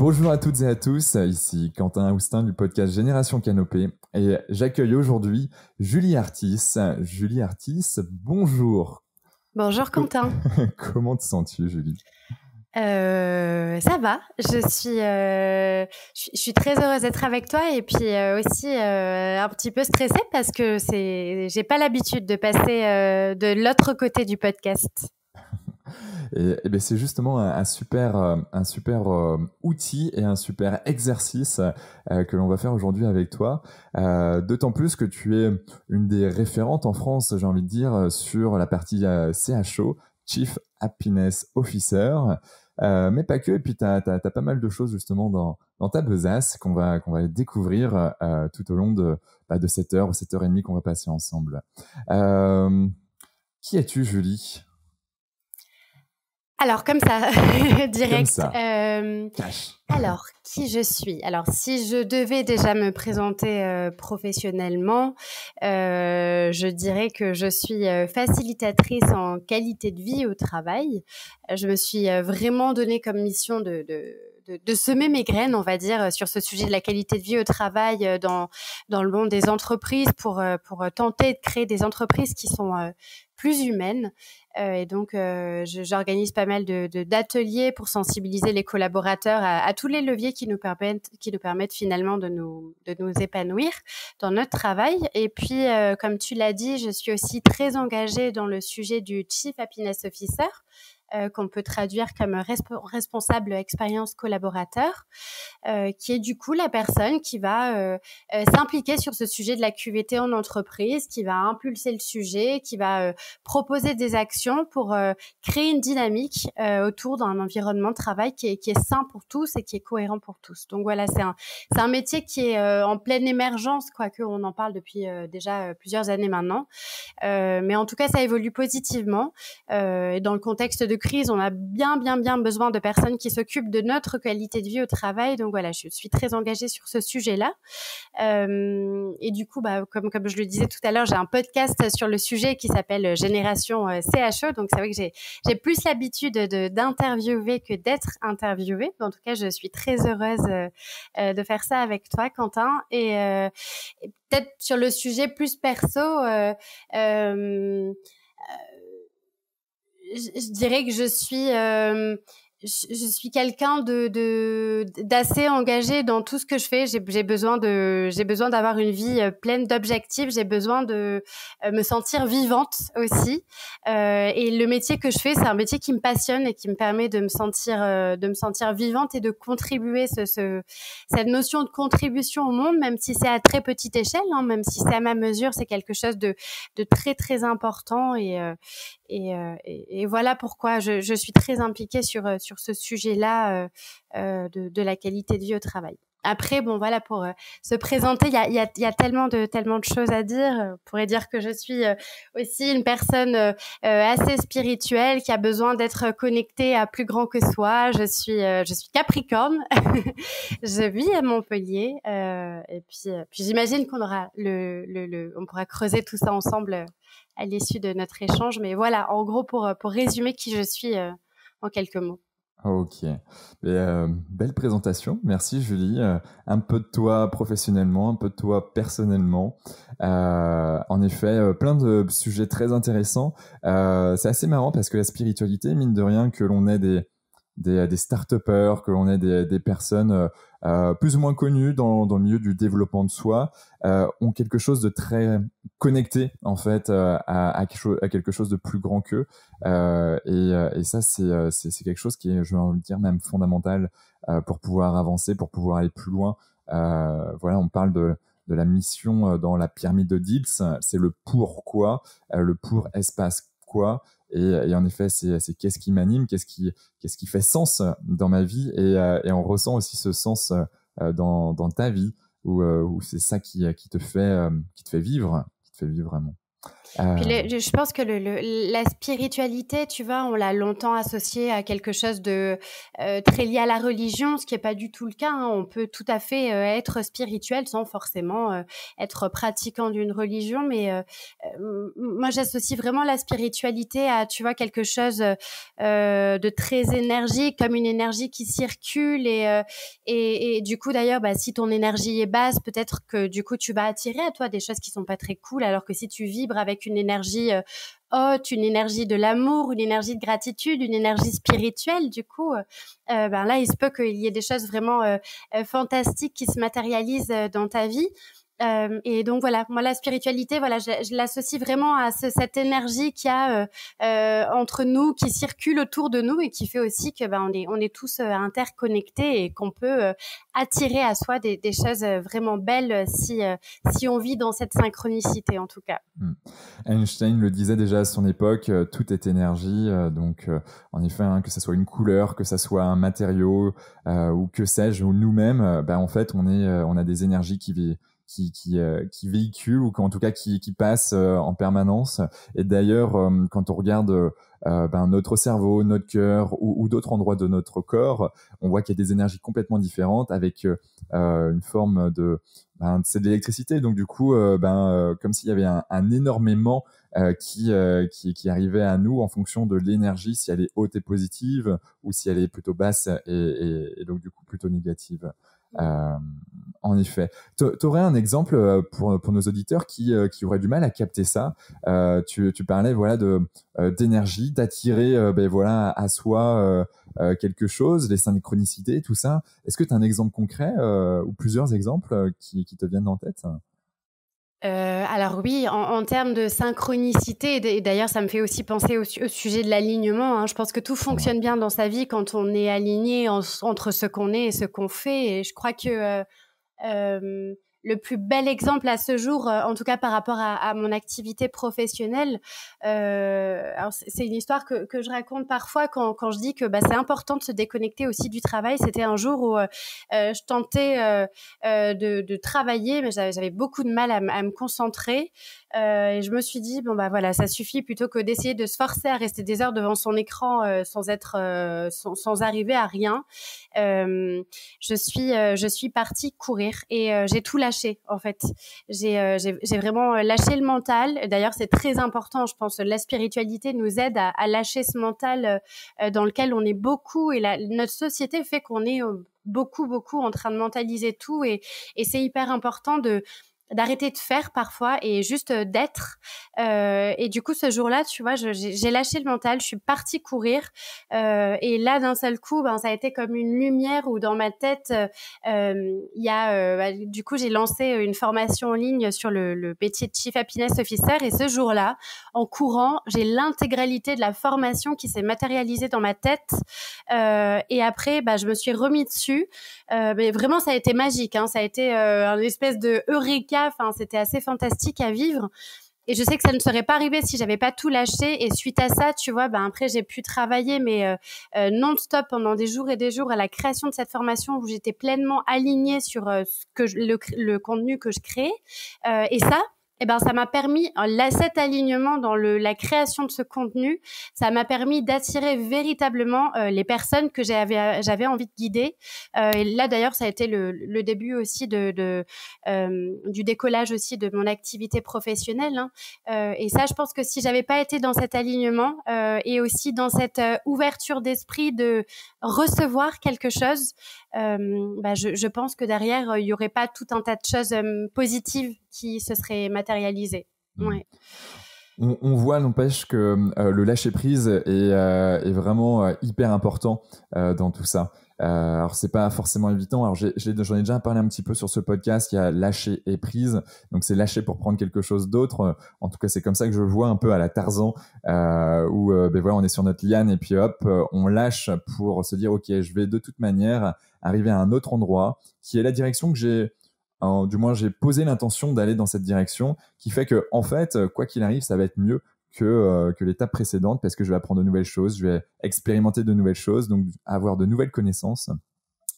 Bonjour à toutes et à tous, ici Quentin Houstin du podcast Génération Canopée et j'accueille aujourd'hui Julie Artis. Julie Artis, bonjour. Bonjour Quentin. Comment te sens-tu Julie? Euh, ça va. Je suis, euh, je, suis très heureuse d'être avec toi et puis euh, aussi un petit peu stressée parce que c'est, j'ai pas l'habitude de passer de l'autre côté du podcast. Et, ben c'est justement un, super, un super outil et un super exercice que l'on va faire aujourd'hui avec toi. D'autant plus que tu es une des référentes en France, j'ai envie de dire, sur la partie CHO, Chief Happiness Officer. Euh, mais pas que. Et puis, tu as, pas mal de choses justement dans, ta besace qu'on va, découvrir euh, tout au long de, bah, cette heure ou cette heure et demie qu'on va passer ensemble. Euh, qui es-tu, Julie? Alors comme ça, direct. Euh, alors qui je suis? Alors si je devais déjà me présenter euh, professionnellement, euh, je dirais que je suis euh, facilitatrice en qualité de vie au travail. Je me suis vraiment donné comme mission de, de de, semer mes graines, on va dire, sur ce sujet de la qualité de vie au travail dans, dans le monde des entreprises pour, pour tenter de créer des entreprises qui sont plus humaines. Euh, et donc, euh, j'organise pas mal de d'ateliers pour sensibiliser les collaborateurs à, à, tous les leviers qui nous permettent, qui nous permettent finalement de nous, de nous épanouir dans notre travail. Et puis, euh, comme tu l'as dit, je suis aussi très engagée dans le sujet du Chief Happiness Officer. Euh, qu'on peut traduire comme responsable expérience collaborateur, euh, qui est du coup la personne qui va euh, s'impliquer sur ce sujet de la QVT en entreprise, qui va impulser le sujet, qui va proposer des actions pour créer une dynamique autour d'un environnement de travail qui est, sain pour tous et qui est cohérent pour tous. Donc voilà, c'est un, un métier qui est en pleine émergence, quoique on en parle depuis déjà plusieurs années maintenant. mais en tout cas, ça évolue positivement. dans le contexte de crise, on a bien, bien, bien besoin de personnes qui s'occupent de notre qualité de vie au travail. Donc voilà, je suis très engagée sur ce sujet-là. Euh, et du coup, bah, comme, je le disais tout à l'heure, j'ai un podcast sur le sujet qui s'appelle Génération euh, CHE. Donc c'est vrai que j'ai, plus l'habitude de, d'interviewer que d'être interviewée. En tout cas, je suis très heureuse euh, de faire ça avec toi, Quentin. Et, et peut-être sur le sujet plus perso, je, dirais que je suis euh, je, suis quelqu'un de d'assez engagé dans tout ce que je fais. J'ai besoin de j'ai besoin d'avoir une vie euh, pleine d'objectifs. J'ai besoin de euh, me sentir vivante aussi. Euh, et le métier que je fais, c'est un métier qui me passionne et qui me permet de me sentir euh, de me sentir vivante et de contribuer ce, ce cette notion de contribution au monde, même si c'est à très petite échelle, hein, même si c'est à ma mesure, c'est quelque chose de de très très important et et, et, voilà pourquoi je, suis très impliquée sur sur ce sujet-là euh, euh, de, la qualité de vie au travail. Après, bon, voilà, pour euh, se présenter, il y a, y, a, y a, tellement de tellement de choses à dire. On pourrait dire que je suis aussi une personne assez spirituelle qui a besoin d'être connectée à plus grand que soi. Je suis je suis Capricorne. je vis à Montpellier. et puis, puis j'imagine qu'on aura le, le, le, on pourra creuser tout ça ensemble à l'issue de notre échange. Mais voilà, en gros, pour pour résumer qui je suis en quelques mots. Ok. Euh, belle présentation. Merci Julie. Euh, un peu de toi professionnellement, un peu de toi personnellement. Euh, en effet, plein de sujets très intéressants. c'est assez marrant parce que la spiritualité, mine de rien, que l'on ait des, des, des start-upers, que l'on ait des, personnes euh, euh, plus ou moins connues dans, le milieu du développement de soi, euh, ont quelque chose de très connecté en fait à, quelque chose de plus grand qu'eux. Et, ça, c'est, quelque chose qui est, je vais dire, même fondamental pour pouvoir avancer, pour pouvoir aller plus loin. voilà, on parle de de la mission dans la pyramide de Dips, c'est le pourquoi, le pour espace quoi, et, en effet, c'est qu'est-ce qui m'anime, qu'est-ce qui, qui fait sens dans ma vie, et, euh, et on ressent aussi ce sens euh, dans, dans ta vie, où, euh, où c'est ça qui, qui te fait, qui te fait vivre, qui te fait vivre vraiment. Euh, je pense que le, la spiritualité, tu vois, on l'a longtemps associée à quelque chose de euh, très lié à la religion, ce qui n'est pas du tout le cas. Hein. On peut tout à fait euh, être spirituel sans forcément être pratiquant d'une religion, mais moi j'associe vraiment la spiritualité à, tu vois, quelque chose de très énergique, comme une énergie qui circule et, et, et, du coup d'ailleurs, bah, si ton énergie est basse, peut-être que du coup tu vas attirer à toi des choses qui sont pas très cool, alors que si tu vibres avec une énergie euh, haute, une énergie de l'amour, une énergie de gratitude, une énergie spirituelle, du coup, euh, euh, ben là, il se peut qu'il y ait des choses vraiment fantastiques qui se matérialisent dans ta vie. Euh, et donc voilà, moi la spiritualité, voilà, je, l'associe vraiment à ce, cette énergie qu'il y a euh, euh, entre nous, qui circule autour de nous et qui fait aussi que ben on est on est tous interconnectés et qu'on peut attirer à soi des, choses vraiment belles si si on vit dans cette synchronicité en tout cas. Hmm. Einstein le disait déjà à son époque, tout est énergie, donc en effet hein, que ce soit une couleur, que ce soit un matériau ou que sais-je ou nous-mêmes, ben en fait on est on a des énergies qui vivent qui, qui, euh, qui véhicule ou en tout cas qui, qui passe euh, en permanence. Et d'ailleurs, euh, quand on regarde ben, notre cerveau, notre cœur ou, d'autres endroits de notre corps, on voit qu'il y a des énergies complètement différentes avec une forme de ben, c'est de l'électricité. Donc du coup, ben, comme s'il y avait un, énormément qui, qui, qui arrivait à nous en fonction de l'énergie, si elle est haute et positive ou si elle est plutôt basse et donc du coup plutôt négative. Euh, en effet. Tu aurais un exemple euh, pour, pour nos auditeurs qui, euh, qui auraient du mal à capter ça. Euh, tu, tu parlais voilà de d'énergie, d'attirer ben voilà à soi quelque chose, les synchronicités, tout ça. Est-ce que tu as un exemple concret ou plusieurs exemples qui, qui te viennent en tête? Euh, alors oui, en, termes de synchronicité, et d'ailleurs ça me fait aussi penser au, sujet de l'alignement, hein. je pense que tout fonctionne bien dans sa vie quand on est aligné entre ce qu'on est et ce qu'on fait, et je crois que euh, euh, le plus bel exemple à ce jour, euh, en tout cas par rapport à, mon activité professionnelle. Euh, c'est une histoire que, je raconte parfois quand, je dis que bah, c'est important de se déconnecter aussi du travail. C'était un jour où euh, je tentais de, travailler, mais j'avais beaucoup de mal à, me concentrer. et je me suis dit bon bah voilà, ça suffit plutôt que d'essayer de se forcer à rester des heures devant son écran sans être sans, arriver à rien. je suis je suis partie courir et j'ai tout lâché en fait. Euh, j'ai vraiment euh, lâché le mental. D'ailleurs, c'est très important, je pense. La spiritualité nous aide à, lâcher ce mental euh, dans lequel on est beaucoup et notre société fait qu'on est beaucoup, beaucoup en train de mentaliser tout et c'est hyper important de d'arrêter de faire parfois et juste euh, d'être. Euh, et du coup, ce jour-là, tu vois, j'ai lâché le mental, je suis partie courir. Euh, et là, d'un seul coup, ben, ça a été comme une lumière où dans ma tête, euh, il y a, euh, bah, du coup, j'ai lancé une formation en ligne sur le, le métier de Chief Happiness Officer. Et ce jour-là, en courant, j'ai l'intégralité de la formation qui s'est matérialisée dans ma tête. et après, bah, je me suis remis dessus. mais vraiment, ça a été magique. Hein, ça a été une espèce de eureka Enfin, c'était assez fantastique à vivre. Et je sais que ça ne serait pas arrivé si j'avais pas tout lâché. Et suite à ça, tu vois, ben après j'ai pu travailler, mais euh, euh, non-stop pendant des jours et des jours à la création de cette formation où j'étais pleinement alignée sur euh, le, le, contenu que je crée. et ça, eh ben, ça m'a permis, là, cet alignement dans le, la création de ce contenu, ça m'a permis d'attirer véritablement euh, les personnes que j'avais, j'avais envie de guider. Euh, et là, d'ailleurs, ça a été le, le début aussi de, de euh, du décollage aussi de mon activité professionnelle. Hein. Euh, et ça, je pense que si j'avais pas été dans cet alignement euh, et aussi dans cette ouverture d'esprit de recevoir quelque chose, bah, je, je, pense que derrière, il y aurait pas tout un tas de choses positives qui se seraient matérialisées. Mmh. Ouais. On, on, voit, n'empêche que euh, le lâcher prise est, euh, est vraiment euh, hyper important dans tout ça. Alors c'est pas forcément évident. Alors j'en ai, déjà parlé un petit peu sur ce podcast. Il y a lâcher et prise. Donc c'est lâcher pour prendre quelque chose d'autre. En tout cas c'est comme ça que je vois un peu à la Tarzan, où ben voilà on est sur notre liane et puis hop on lâche pour se dire ok je vais de toute manière arriver à un autre endroit qui est la direction que j'ai du moins, j'ai posé l'intention d'aller dans cette direction, qui fait que, en fait, quoi qu'il arrive, ça va être mieux que, euh, que l'étape précédente, parce que je vais apprendre de nouvelles choses, je vais expérimenter de nouvelles choses, donc avoir de nouvelles connaissances.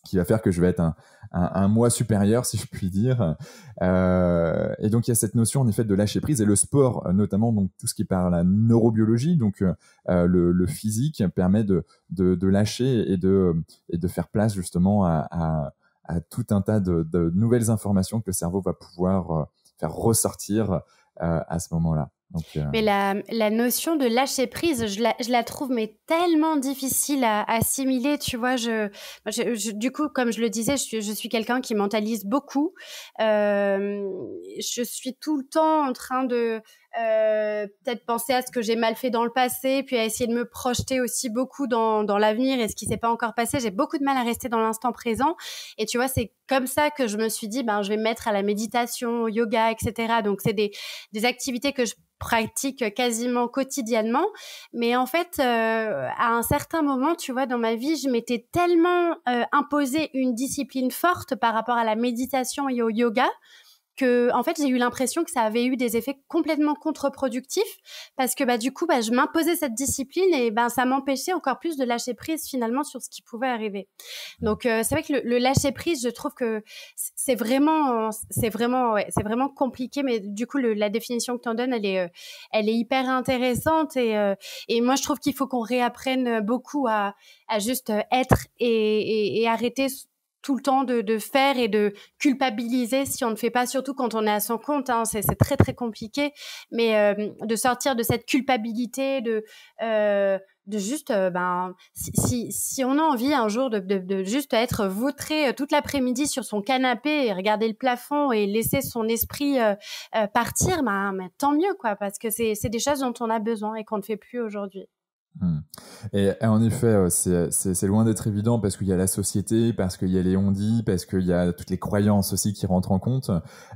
qui va faire que je vais être un, un, un moi supérieur, si je puis dire. Euh, et donc il y a cette notion en effet de lâcher prise et le sport, euh, notamment donc tout ce qui parle la neurobiologie, donc euh, euh, le, le, physique permet de, de, de, lâcher et de et de faire place justement à, à, à tout un tas de, de, nouvelles informations que le cerveau va pouvoir faire ressortir à ce moment-là. Euh, mais la, la, notion de lâcher prise, je la, je la trouve mais tellement difficile à, assimiler, tu vois. Je, je, du coup, comme je le disais, je suis, je suis quelqu'un qui mentalise beaucoup. Euh, je suis tout le temps en train de euh, peut-être penser à ce que j'ai mal fait dans le passé, puis à essayer de me projeter aussi beaucoup dans, dans l'avenir et ce qui s'est pas encore passé. J'ai beaucoup de mal à rester dans l'instant présent. Et tu vois, c'est comme ça que je me suis dit, ben, je vais me mettre à la méditation, au yoga, etc. Donc, c'est des, des activités que je pratique quasiment quotidiennement. Mais en fait, euh, à un certain moment, tu vois, dans ma vie, je m'étais tellement euh, imposé une discipline forte par rapport à la méditation et au yoga en fait j'ai eu l'impression que ça avait eu des effets complètement contre-productifs parce que bah du coup bah je m'imposais cette discipline et ben ça m'empêchait encore plus de lâcher prise finalement sur ce qui pouvait arriver. Donc euh, c'est vrai que le, lâcher prise, je trouve que c'est vraiment c'est vraiment ouais, c'est vraiment compliqué mais du coup le, la définition que tu en donnes elle est euh, elle est hyper intéressante et euh, et moi je trouve qu'il faut qu'on réapprenne beaucoup à à juste être et, et arrêter tout le temps de, de, faire et de culpabiliser si on ne fait pas, surtout quand on est à son compte. Hein, c'est très très compliqué, mais euh, de sortir de cette culpabilité, de euh, de juste, euh, ben, si, si, on a envie un jour de, de, de juste être vautré euh, toute l'après-midi sur son canapé et regarder le plafond et laisser son esprit euh, partir, ben, tant mieux quoi, parce que c'est des choses dont on a besoin et qu'on ne fait plus aujourd'hui. Hmm. Et, en effet, euh, c'est loin d'être évident parce qu'il y a la société, parce qu'il y a les on-dit, parce qu'il y a toutes les croyances aussi qui rentrent en compte.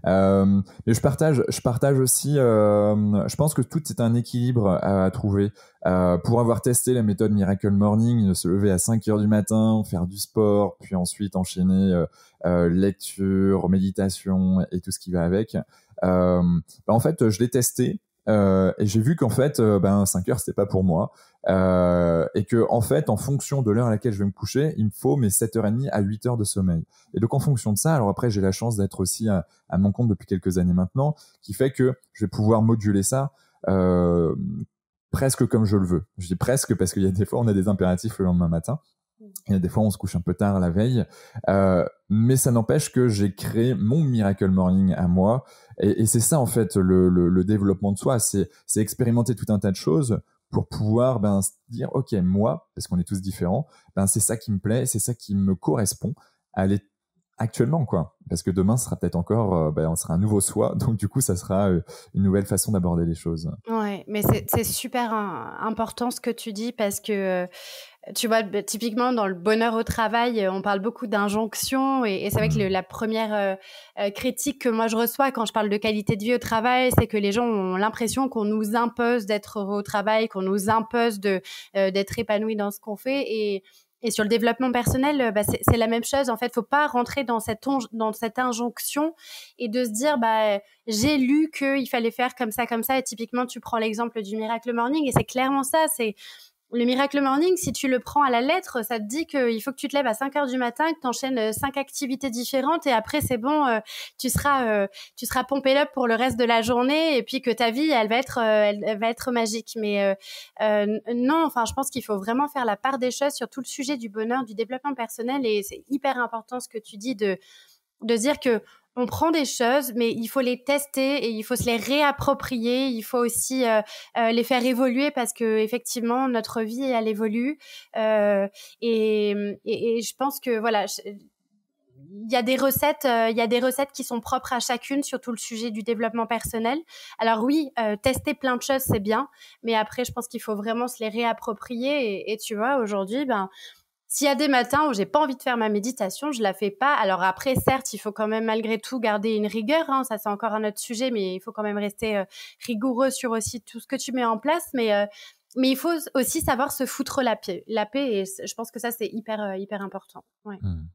Euh, mais je partage, je partage aussi. Euh, je pense que tout est un équilibre à, trouver. Euh, pour avoir testé la méthode Miracle Morning, de se lever à 5 heures du matin, faire du sport, puis ensuite enchaîner euh, euh lecture, méditation et tout ce qui va avec. Bah en fait, je l'ai testé euh, et j'ai vu qu'en fait, euh, ben 5 heures c'était pas pour moi, euh, et que en fait, en fonction de l'heure à laquelle je vais me coucher, il me faut mes 7h30 à 8 heures de sommeil. Et donc en fonction de ça, alors après j'ai la chance d'être aussi à, mon compte depuis quelques années maintenant, qui fait que je vais pouvoir moduler ça. Euh, presque comme je le veux. Je dis presque parce qu'il y a des fois on a des impératifs le lendemain matin. Il y a des fois on se couche un peu tard la veille, euh, mais ça n'empêche que j'ai créé mon Miracle Morning à moi, et, et c'est ça en fait le, le, le développement de soi, c'est expérimenter tout un tas de choses pour pouvoir ben, dire ok moi, parce qu'on est tous différents, ben c'est ça qui me plaît, c'est ça qui me correspond, aller actuellement quoi. Parce que demain sera peut-être encore euh, ben, on sera un nouveau soi. Donc du coup ça sera euh, une nouvelle façon d'aborder les choses. Ouais mais c'est super important ce que tu dis parce que euh, tu vois bah, typiquement dans le bonheur au travail on parle beaucoup d'injonction et, et c'est vrai que le, mmh. la première critique que moi je reçois quand je parle de qualité de vie au travail c'est que les gens ont l'impression qu'on nous impose d'être au travail qu'on nous impose d'être épanoui dans ce qu'on fait et et sur le développement personnel, euh, bah, c'est la même chose. En fait, faut pas rentrer dans cette, injonction et de se dire, bah, j'ai lu qu'il fallait faire comme ça, comme ça. Et typiquement, tu prends l'exemple du Miracle Morning et c'est clairement ça. Le Miracle Morning, si tu le prends à la lettre, ça te dit qu'il faut que tu te lèves à 5 heures du matin, que tu enchaînes euh, cinq activités différentes et après c'est bon, euh, tu seras euh, tu seras pompé up pour le reste de la journée et puis que ta vie elle va être elle, va être magique. Mais non, enfin je pense qu'il faut vraiment faire la part des choses sur tout le sujet du bonheur, du développement personnel et c'est hyper important ce que tu dis de de dire que on prend des choses, mais il faut les tester et il faut se les réapproprier. Il faut aussi euh, euh, les faire évoluer parce que effectivement notre vie elle évolue euh, et, et, je pense que voilà. il y a des recettes, il y a des recettes qui sont propres à chacune, surtout le sujet du développement personnel. Alors oui, tester plein de choses c'est bien, mais après je pense qu'il faut vraiment se les réapproprier. Et, et tu vois, aujourd'hui, ben s'il y a des matins où j'ai pas envie de faire ma méditation, je la fais pas. Alors après, certes, il faut quand même malgré tout garder une rigueur. Hein, ça, c'est encore un autre sujet, mais il faut quand même rester euh, rigoureux sur aussi tout ce que tu mets en place. Mais euh, mais il faut aussi savoir se foutre la paix. La paix, et je pense que ça, c'est hyper euh, hyper important. Ouais. Mmh.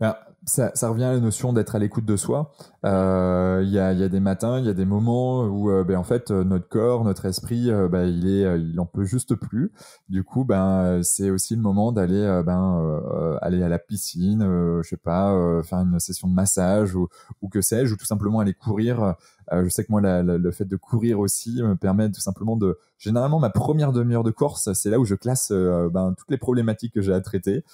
Ben, ça, ça, revient à la notion d'être à l'écoute de soi. Euh, il y, a, y, a, des matins, il y a des moments où euh, ben, en fait euh, notre corps, notre esprit, ben, il est, il en peut juste plus. Du coup, ben c'est aussi le moment d'aller ben aller à la piscine, je sais pas, faire une session de massage ou, ou que sais-je, ou tout simplement aller courir. Je sais que moi, la, le fait de courir aussi me permet tout simplement de. Généralement, ma première demi-heure de course, c'est là où je classe ben, toutes les problématiques que j'ai à traiter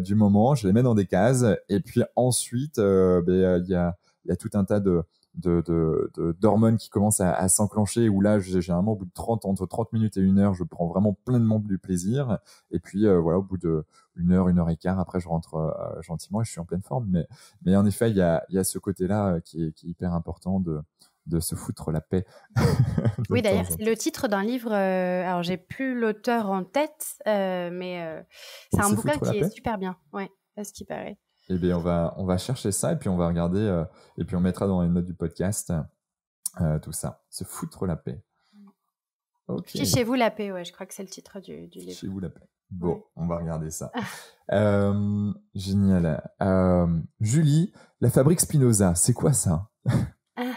du moment. Je les mets dans des cases et puis ensuite, ben, il y a il y a tout un tas de d'hormones qui commencent à, s'enclencher où là généralement au bout de 30 entre 30 minutes et une heure je prends vraiment pleinement du plaisir et puis euh, voilà au bout de une heure une heure et quart après je rentre euh, gentiment et je suis en pleine forme mais mais en effet il y a il y a ce côté là euh, qui est, qui est hyper important de de se foutre la paix. oui, d'ailleurs, c'est le titre d'un livre. alors, j'ai plus l'auteur en tête, mais c'est un bouquin qui est super bien. Ouais, à ce qui paraît. Eh bien, on va, on va chercher ça et puis on va regarder euh, et puis on mettra dans les notes du podcast euh, tout ça. Se foutre la paix. Chez vous la paix, ouais, je crois que c'est le titre du, du, livre. Chez vous la paix. Bon, on va regarder ça. euh, génial. Julie, la fabrique Spinoza, c'est quoi ça? Ah.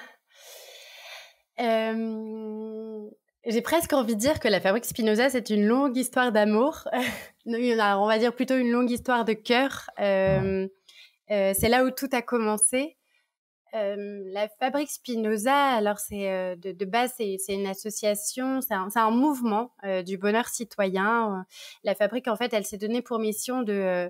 J'ai presque envie de dire que la fabrique Spinoza, c'est une longue histoire d'amour. on va dire plutôt une longue histoire de cœur. Euh, euh, c'est là où tout a commencé. Euh, la fabrique Spinoza, alors c'est de, base c'est une association, c'est un, un, mouvement du bonheur citoyen. La fabrique en fait, elle s'est donnée pour mission de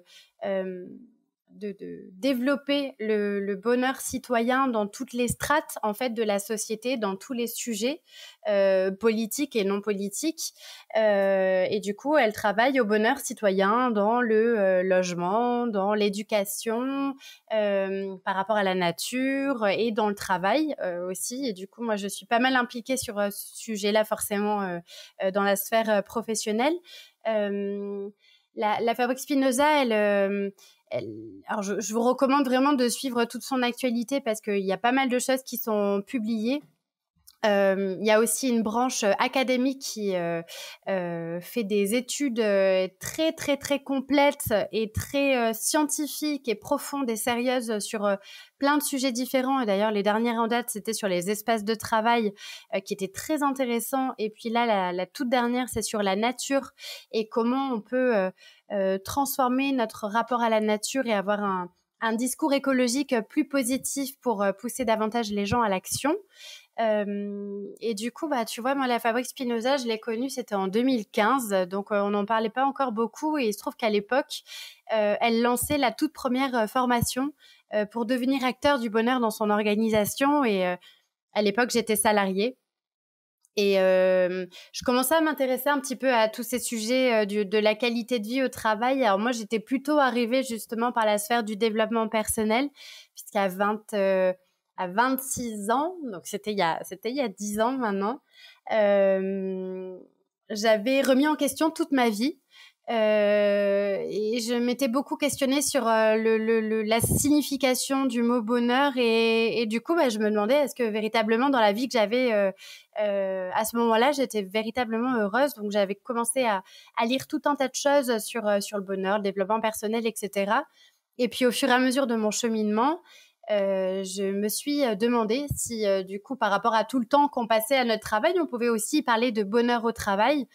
de, développer le, bonheur citoyen dans toutes les strates en fait de la société, dans tous les sujets euh, politiques et non politiques. Euh, et du coup, elle travaille au bonheur citoyen dans le euh, logement, dans l'éducation, par rapport à la nature et dans le travail aussi. Et du coup, moi, je suis pas mal impliquée sur ce sujet-là, forcément, dans la sphère professionnelle. La, la, fabrique Spinoza, elle, alors je, vous recommande vraiment de suivre toute son actualité parce qu'il y a pas mal de choses qui sont publiées. Il y a aussi une branche académique qui fait des études très très très complètes et très scientifiques et profondes et sérieuses sur plein de sujets différents. Et d'ailleurs, les dernières en date, c'était sur les espaces de travail qui étaient très intéressants. Et puis là, la, toute dernière, c'est sur la nature et comment on peut transformer notre rapport à la nature et avoir un, discours écologique plus positif pour pousser davantage les gens à l'action. Euh, et du coup, bah, tu vois, moi, la fabrique Spinoza, je l'ai connue, c'était en 2015, donc on n'en parlait pas encore beaucoup. Et il se trouve qu'à l'époque, elle lançait la toute première formation pour devenir acteur du bonheur dans son organisation. Et à l'époque, j'étais salariée. Et euh, je commençais à m'intéresser un petit peu à tous ces sujets euh, de la qualité de vie au travail. Alors moi, j'étais plutôt arrivée justement par la sphère du développement personnel, puisqu'à 20, euh, à 26 ans, donc c'était il y a, il y a 10 ans maintenant, euh, j'avais remis en question toute ma vie. Euh, et je m'étais beaucoup questionnée sur euh, le, la signification du mot bonheur et, du coup, bah, je me demandais est-ce que véritablement dans la vie que j'avais à ce moment-là, j'étais véritablement heureuse? Donc j'avais commencé à, à, lire tout un tas de choses sur sur le bonheur, le développement personnel, etc. Et puis au fur et à mesure de mon cheminement, euh, je me suis demandé si, du coup, par rapport à tout le temps qu'on passait à notre travail, on pouvait aussi parler de bonheur au travail.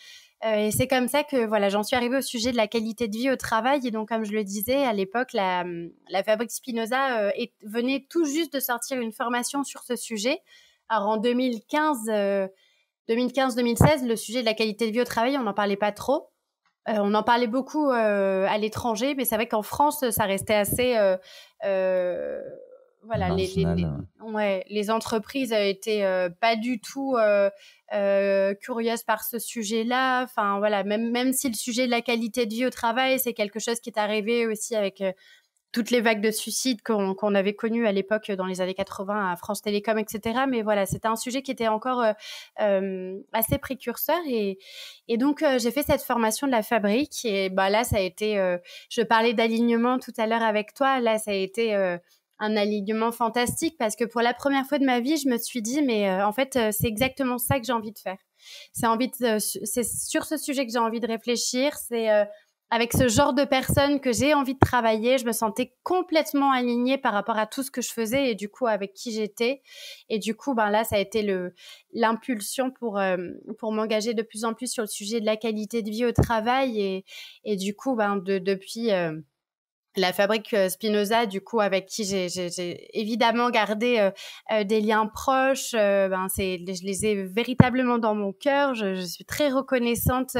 Euh, et c'est comme ça que voilà, j'en suis arrivée au sujet de la qualité de vie au travail. Et donc, comme je le disais, à l'époque, la, la fabrique Spinoza euh, venait tout juste de sortir une formation sur ce sujet. Alors, en 2015, 2015-2016, euh, le sujet de la qualité de vie au travail, on n'en parlait pas trop. on en parlait beaucoup à l'étranger, mais c'est vrai qu'en France, ça restait assez voilà, les, les, ouais, les entreprises étaient euh, pas du tout euh, euh, curieuses par ce sujet-là. Enfin, voilà, même, même si le sujet de la qualité de vie au travail, c'est quelque chose qui est arrivé aussi avec toutes les vagues de suicides qu'on qu'on avait connues à l'époque dans les années 80 à France Télécom, etc. Mais voilà, c'était un sujet qui était encore euh, assez précurseur. Et, et donc, j'ai fait cette formation de la fabrique. Et bah, là, ça a été... je parlais d'alignement tout à l'heure avec toi. Là, ça a été un alignement fantastique parce que pour la première fois de ma vie, je me suis dit, mais euh, en fait, euh, c'est exactement ça que j'ai envie de faire. C'est envie c'est sur ce sujet que j'ai envie de réfléchir. C'est euh, avec ce genre de personnes que j'ai envie de travailler. Je me sentais complètement alignée par rapport à tout ce que je faisais et du coup avec qui j'étais. Et du coup, ben là, ça a été le l'impulsion pour euh, pour m'engager de plus en plus sur le sujet de la qualité de vie au travail et et du coup, ben de, depuis euh, la fabrique euh, Spinoza, du coup, avec qui j'ai évidemment gardé euh, euh, des liens proches. ben, c'est, je les ai véritablement dans mon cœur. Je, je suis très reconnaissante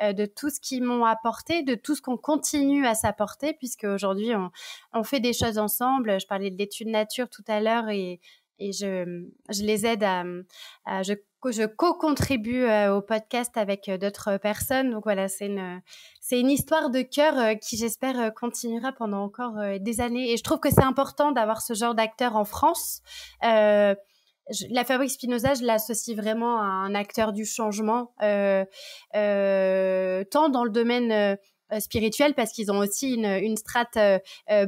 de tout ce qu'ils m'ont apporté, de tout ce qu'on continue à s'apporter, puisque aujourd'hui on, on, fait des choses ensemble. Je parlais de l'étude nature tout à l'heure et, et je, je les aide à, à je je co-contribue au podcast avec d'autres personnes. Donc voilà, c'est une, c'est une histoire de cœur euh, qui, j'espère, euh, continuera pendant encore euh, des années. Et je trouve que c'est important d'avoir ce genre d'acteur en France. la Fabrique Spinoza, je l'associe vraiment à un acteur du changement, tant dans le domaine spirituel, parce qu'ils ont aussi une, une strate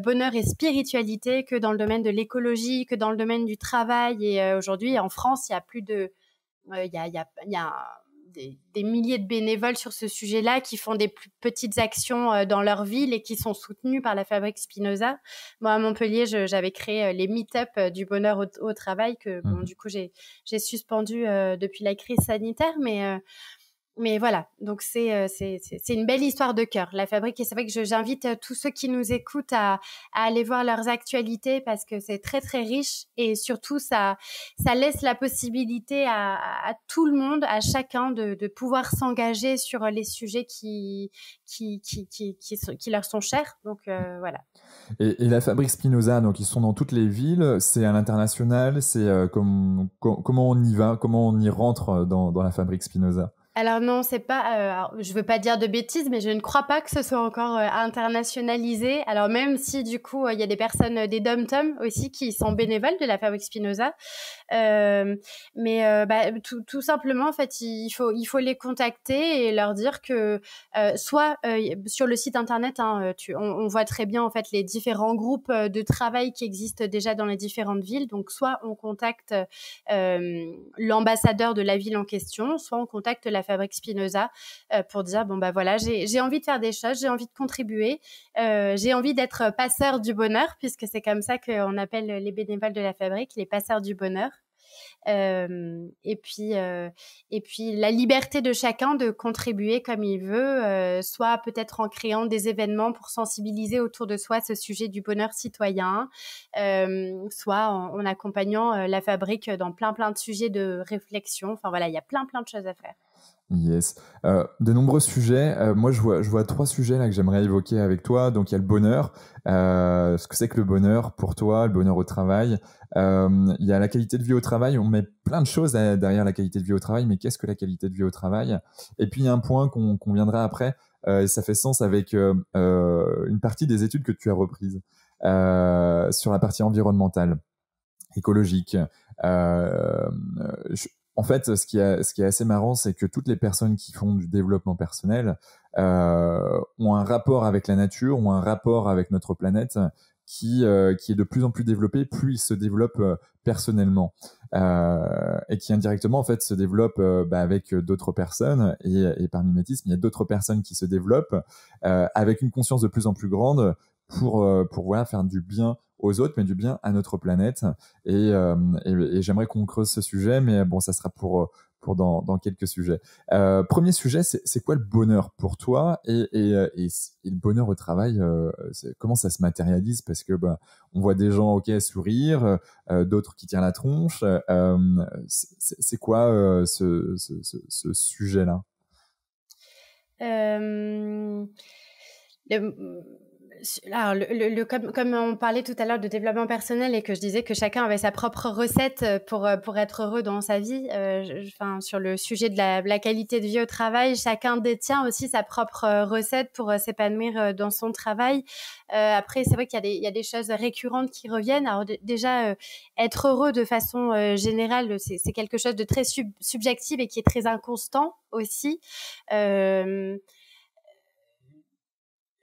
bonheur et spiritualité, que dans le domaine de l'écologie, que dans le domaine du travail. Et aujourd'hui, en France, il y a plus de... Il y a, y a, y a des, milliers de bénévoles sur ce sujet-là qui font des plus petites actions euh, dans leur ville et qui sont soutenus par la fabrique Spinoza. Moi, à Montpellier, j'avais créé euh, les meet-up euh, du bonheur au, travail que, bon, mmh. du coup, j'ai suspendu depuis la crise sanitaire, mais mais voilà, donc euh, c'est c'est une belle histoire de cœur, la fabrique. Et c'est vrai que j'invite euh, tous ceux qui nous écoutent à, à aller voir leurs actualités parce que c'est très très riche et surtout ça ça laisse la possibilité à, à tout le monde, à chacun de, de pouvoir s'engager sur les sujets qui qui qui qui, qui, leur sont chers. Donc euh, voilà. Et, la fabrique Spinoza, donc ils sont dans toutes les villes. C'est à l'international. C'est comme, comment on y va, comment on y rentre dans dans la fabrique Spinoza? Alors non, c'est pas. Euh, je veux pas dire de bêtises, mais je ne crois pas que ce soit encore euh, internationalisé. Alors même si du coup il y a des personnes euh, des dom aussi qui sont bénévoles de la fabrique Spinoza, euh, mais bah, tout, simplement en fait il faut il faut les contacter et leur dire que soit sur le site internet, hein, on, on, voit très bien en fait les différents groupes de travail qui existent déjà dans les différentes villes. Donc soit on contacte l'ambassadeur de la ville en question, soit on contacte la fabrique Spinoza euh, pour dire bon bah voilà j'ai envie de faire des choses, j'ai envie de contribuer, euh, j'ai envie d'être passeur du bonheur puisque c'est comme ça qu'on appelle les bénévoles de la fabrique les passeurs du bonheur. Euh, et puis et puis la liberté de chacun de contribuer comme il veut, soit peut-être en créant des événements pour sensibiliser autour de soi ce sujet du bonheur citoyen, soit en, en accompagnant la fabrique dans plein plein de sujets de réflexion. Enfin voilà, il y a plein plein de choses à faire. Yes. Euh, de nombreux sujets. Euh, moi, je vois, trois sujets là que j'aimerais évoquer avec toi. Donc, il y a le bonheur. Euh, ce que c'est que le bonheur pour toi, le bonheur au travail. Il y a la qualité de vie au travail. On met plein de choses derrière la qualité de vie au travail. Mais qu'est-ce que la qualité de vie au travail? Et puis, il y a un point qu'on viendra après. Et ça fait sens avec une partie des études que tu as reprises sur la partie environnementale, écologique. En fait, ce qui, est, assez marrant, c'est que toutes les personnes qui font du développement personnel euh, ont un rapport avec la nature, ont un rapport avec notre planète qui, euh, est de plus en plus développé, plus ils se développent euh, personnellement et qui indirectement en fait se développe euh, bah, avec d'autres personnes. Et, et, par mimétisme, il y a d'autres personnes qui se développent avec une conscience de plus en plus grande pour pour voilà faire du bien aux autres, mais du bien à notre planète. Et, euh, et, j'aimerais qu'on creuse ce sujet, mais bon, ça sera pour pour dans, quelques sujets. Euh, premier sujet, c'est quoi le bonheur pour toi et, le bonheur au travail euh, Comment ça se matérialise? Parce que bah, on voit des gens ok sourire, euh, d'autres qui tirent la tronche. Euh, c'est quoi euh, ce, sujet-là? Alors, comme, on parlait tout à l'heure de développement personnel et que je disais que chacun avait sa propre recette euh, pour, euh, pour être heureux dans sa vie, euh, sur le sujet de la, qualité de vie au travail, chacun détient aussi sa propre recette pour s'épanouir dans son travail. Après, c'est vrai qu'il y, y, a des choses récurrentes qui reviennent. Alors déjà, être heureux de façon générale, c'est quelque chose de très sub subjectif et qui est très inconstant aussi.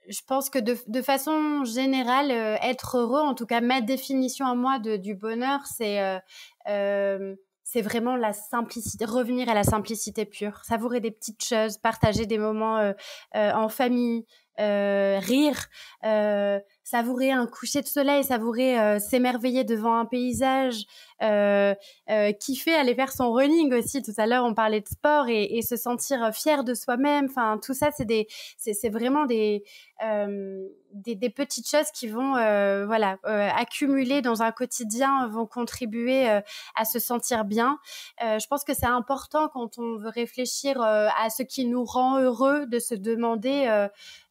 Je pense que de, de façon générale, euh, être heureux, en tout cas ma définition à moi de, du bonheur, c'est euh, euh, c'est vraiment la simplicité, revenir à la simplicité pure, savourer des petites choses, partager des moments en famille, rire, savourer un coucher de soleil, savourer s'émerveiller devant un paysage, euh, euh, kiffer aller faire son running aussi. Tout à l'heure, on parlait de sport et, se sentir fier de soi-même. Enfin, tout ça, c'est des, c'est vraiment des, euh, des, des, petites choses qui vont, euh, voilà, euh, accumuler dans un quotidien, vont contribuer à se sentir bien. je pense que c'est important quand on veut réfléchir à ce qui nous rend heureux, de se demander.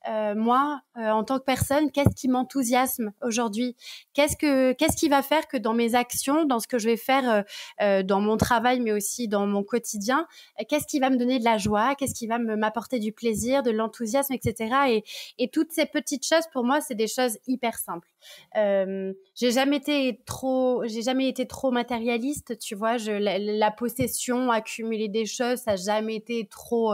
Euh, moi, en tant que personne, qu'est-ce qui m'enthousiasme aujourd'hui Qu'est-ce que qu'est-ce qui va faire que dans mes actions, dans ce que je vais faire euh, euh, dans mon travail, mais aussi dans mon quotidien. Euh, qu'est-ce qui va me donner de la joie Qu'est-ce qui va m'apporter du plaisir, de l'enthousiasme, etc. Et, et, toutes ces petites choses, pour moi, c'est des choses hyper simples. J'ai jamais été trop, j'ai jamais été trop matérialiste, tu vois. Je, la, possession, accumuler des choses, ça n'a jamais été trop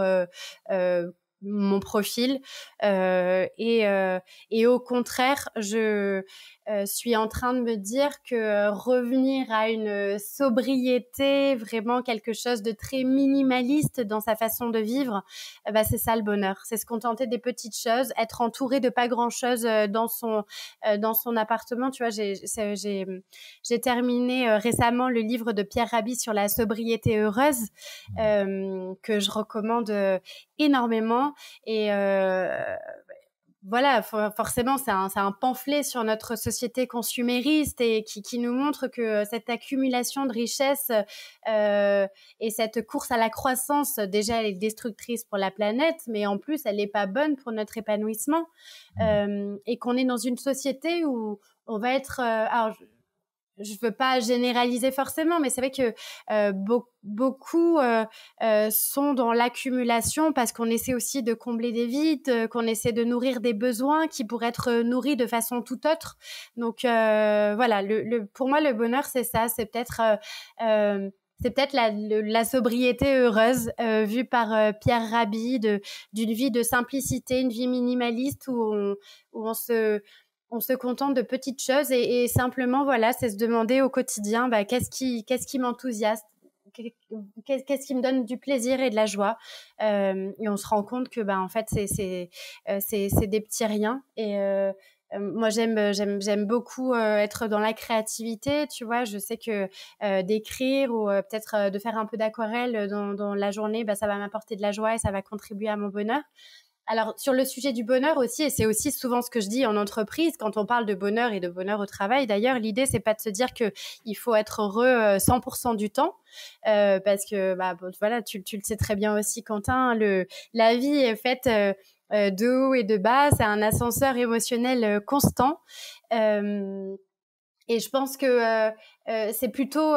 mon profil euh, et, euh, et au contraire je euh, suis en train de me dire que revenir à une sobriété vraiment quelque chose de très minimaliste dans sa façon de vivre bah c'est ça le bonheur c'est se contenter des petites choses être entouré de pas grand chose dans son dans son appartement tu vois j'ai j'ai j'ai terminé récemment le livre de Pierre Rabhi sur la sobriété heureuse mmh. que je recommande énormément et euh, voilà, forcément, c'est un, un, pamphlet sur notre société consumériste et qui, qui nous montre que cette accumulation de richesses euh, et cette course à la croissance, déjà, elle est destructrice pour la planète, mais en plus, elle n'est pas bonne pour notre épanouissement. Mmh. Euh, et qu'on est dans une société où on va être... Euh, alors, je veux pas généraliser forcément, mais c'est vrai que euh, beaucoup euh, euh, sont dans l'accumulation parce qu'on essaie aussi de combler des vides, qu'on essaie de nourrir des besoins qui pourraient être nourris de façon tout autre. Donc voilà, le, pour moi le bonheur c'est ça, c'est peut-être c'est peut-être la, la, sobriété heureuse vue par Pierre Rabhi d'une vie de simplicité, une vie minimaliste où on, où on se on se contente de petites choses et, simplement voilà c'est se demander au quotidien bah, qu'est-ce qui qu'est-ce qui m'enthousiasme qu'est-ce qui me donne du plaisir et de la joie euh, et on se rend compte que bah en fait c'est c'est euh, c'est des petits riens et euh, moi j'aime j'aime j'aime beaucoup être dans la créativité tu vois je sais que d'écrire ou peut-être de faire un peu d'aquarelle dans, dans la journée bah ça va m'apporter de la joie et ça va contribuer à mon bonheur alors sur le sujet du bonheur aussi, et c'est aussi souvent ce que je dis en entreprise quand on parle de bonheur et de bonheur au travail. D'ailleurs, l'idée c'est pas de se dire que il faut être heureux 100% euh, du temps, euh, parce que bah voilà, tu, tu, le sais très bien aussi, Quentin. Le la vie est faite euh, euh de haut et de bas, c'est un ascenseur émotionnel euh, constant. et je pense que c'est plutôt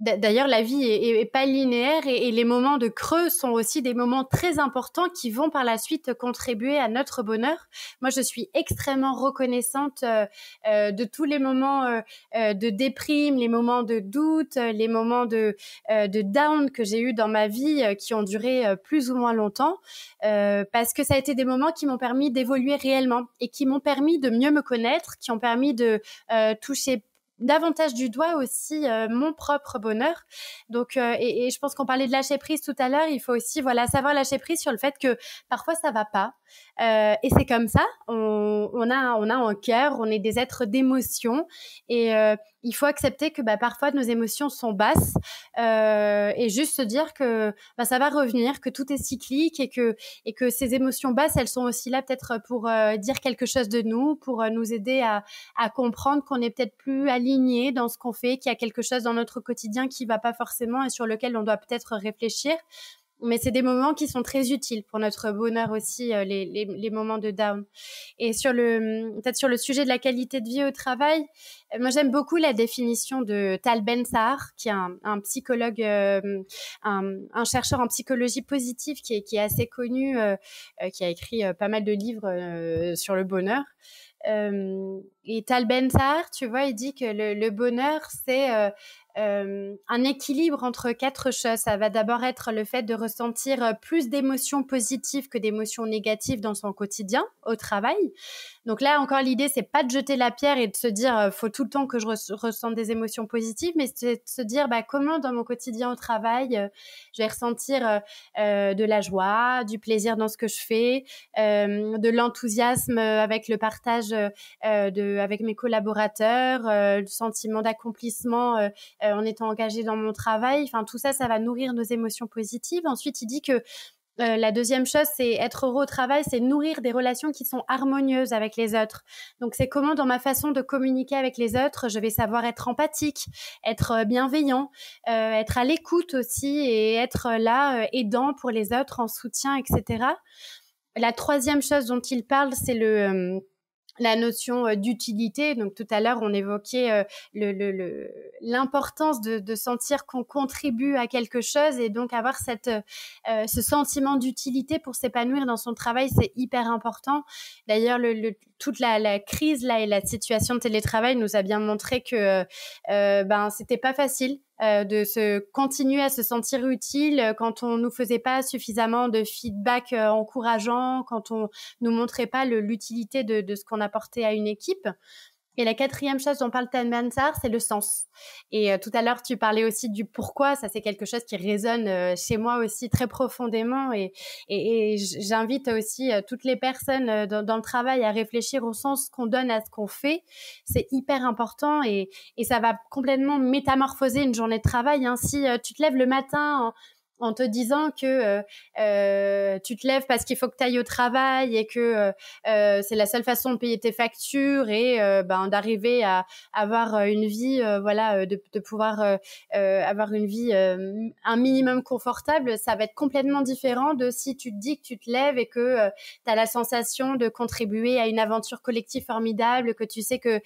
D'ailleurs, la vie est, pas linéaire et, les moments de creux sont aussi des moments très importants qui vont par la suite contribuer à notre bonheur. Moi, je suis extrêmement reconnaissante euh, euh, de tous les moments euh, de déprime, les moments de doute, les moments de, de down que j'ai eu dans ma vie qui ont duré plus ou moins longtemps, parce que ça a été des moments qui m'ont permis d'évoluer réellement et qui m'ont permis de mieux me connaître, qui ont permis de toucher davantage du doigt aussi euh, mon propre bonheur. Donc, euh, et, et, je pense qu'on parlait de lâcher prise tout à l'heure. Il faut aussi, voilà, savoir lâcher prise sur le fait que parfois ça va pas, euh, et c'est comme ça. On, a, on a un cœur, on est des êtres d'émotion, et euh, il faut accepter que bah, parfois nos émotions sont basses, euh, et juste se dire que bah, ça va revenir, que tout est cyclique, et que ces émotions basses, elles sont aussi là peut-être pour dire quelque chose de nous, pour nous aider à, comprendre qu'on est peut-être plus aligné dans ce qu'on fait, qu'il y a quelque chose dans notre quotidien qui va pas forcément et sur lequel on doit peut-être réfléchir mais c'est des moments qui sont très utiles pour notre bonheur aussi, euh, les, les, moments de down. Et sur le, peut-être sur le sujet de la qualité de vie au travail, euh, moi j'aime beaucoup la définition de Tal Ben Sahar, qui est un, psychologue, euh, un, chercheur en psychologie positive qui est, qui est assez connu, qui a écrit pas mal de livres sur le bonheur. et Tal Ben tu vois, il dit que le, bonheur, c'est euh, un équilibre entre quatre choses. Ça va d'abord être le fait de ressentir euh, plus d'émotions positives que d'émotions négatives dans son quotidien au travail. Donc là encore l'idée c'est pas de jeter la pierre et de se dire euh, faut tout le temps que je ressente des émotions positives, mais c'est de se dire bah, comment dans mon quotidien au travail je vais ressentir de la joie, du plaisir dans ce que je fais, de l'enthousiasme avec le partage de avec mes collaborateurs, le sentiment d'accomplissement euh, en étant engagé dans mon travail. Enfin, tout ça, ça va nourrir nos émotions positives. Ensuite, il dit que euh, la deuxième chose, c'est être heureux au travail, c'est nourrir des relations qui sont harmonieuses avec les autres. Donc, c'est comment dans ma façon de communiquer avec les autres, je vais savoir être empathique, être euh, bienveillant, être à l'écoute aussi et être là aidant pour les autres, en soutien, etc. La troisième chose dont il parle, c'est le la notion d'utilité. Donc tout à l'heure, on évoquait euh, le, l'importance de, de, sentir qu'on contribue à quelque chose et donc avoir cette, euh, ce sentiment d'utilité pour s'épanouir dans son travail, c'est hyper important. D'ailleurs, le, toute la, crise là et la situation de télétravail nous a bien montré que euh, ben c'était pas facile euh, de se continuer à se sentir utile euh, quand on nous faisait pas suffisamment de feedback euh, encourageant, quand on nous montrait pas l'utilité de, de, ce qu'on apportait à une équipe. Et la quatrième chose dont parle Tan c'est le sens. Et euh, tout à l'heure, tu parlais aussi du pourquoi. Ça, c'est quelque chose qui résonne euh, chez moi aussi très profondément. Et, j'invite aussi euh, toutes les personnes dans, le travail à réfléchir au sens qu'on donne à ce qu'on fait. C'est hyper important et, ça va complètement métamorphoser une journée de travail. Hein. Si tu te lèves le matin en te disant que euh, euh, tu te lèves parce qu'il faut que tu ailles au travail et que euh, c'est la seule façon de payer tes factures et ben, d'arriver à avoir une vie, voilà, de, de pouvoir avoir une vie un minimum confortable, ça va être complètement différent de si tu te dis que tu te lèves et que tu as la sensation de contribuer à une aventure collective formidable, que tu sais que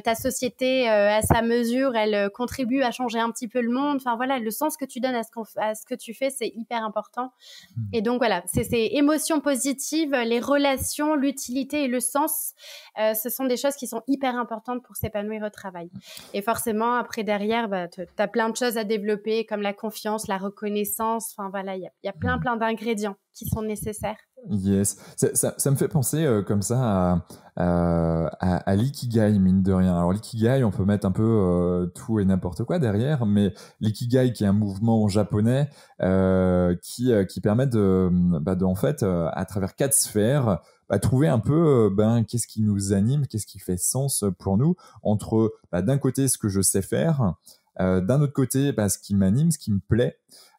ta société, à sa mesure, elle contribue à changer un petit peu le monde. Enfin voilà, le sens que tu donnes à ce, à ce que tu fais, c'est hyper important. Hmm. Et donc voilà, c'est ces émotions positives, les relations, l'utilité et le sens, euh, ce sont des choses qui sont hyper importantes pour s'épanouir au travail. Et forcément, après derrière, bah, tu as plein de choses à développer, comme la confiance, la reconnaissance, enfin voilà, il y a, y a plein hmm. plein d'ingrédients qui sont nécessaires. Yes, ça, me fait penser euh, comme ça à, à, l'ikigai, mine de rien. Alors l'ikigai, on peut mettre un peu euh, tout et n'importe quoi derrière, mais l'ikigai qui est un mouvement japonais euh, qui, qui permet de, bah en fait, à travers quatre sphères, bah, trouver un peu ben, qu'est-ce qui nous anime, qu'est-ce qui fait sens pour nous, entre bah, d'un côté ce que je sais faire, d'un autre côté bah, ce qui m'anime, ce qui me plaît,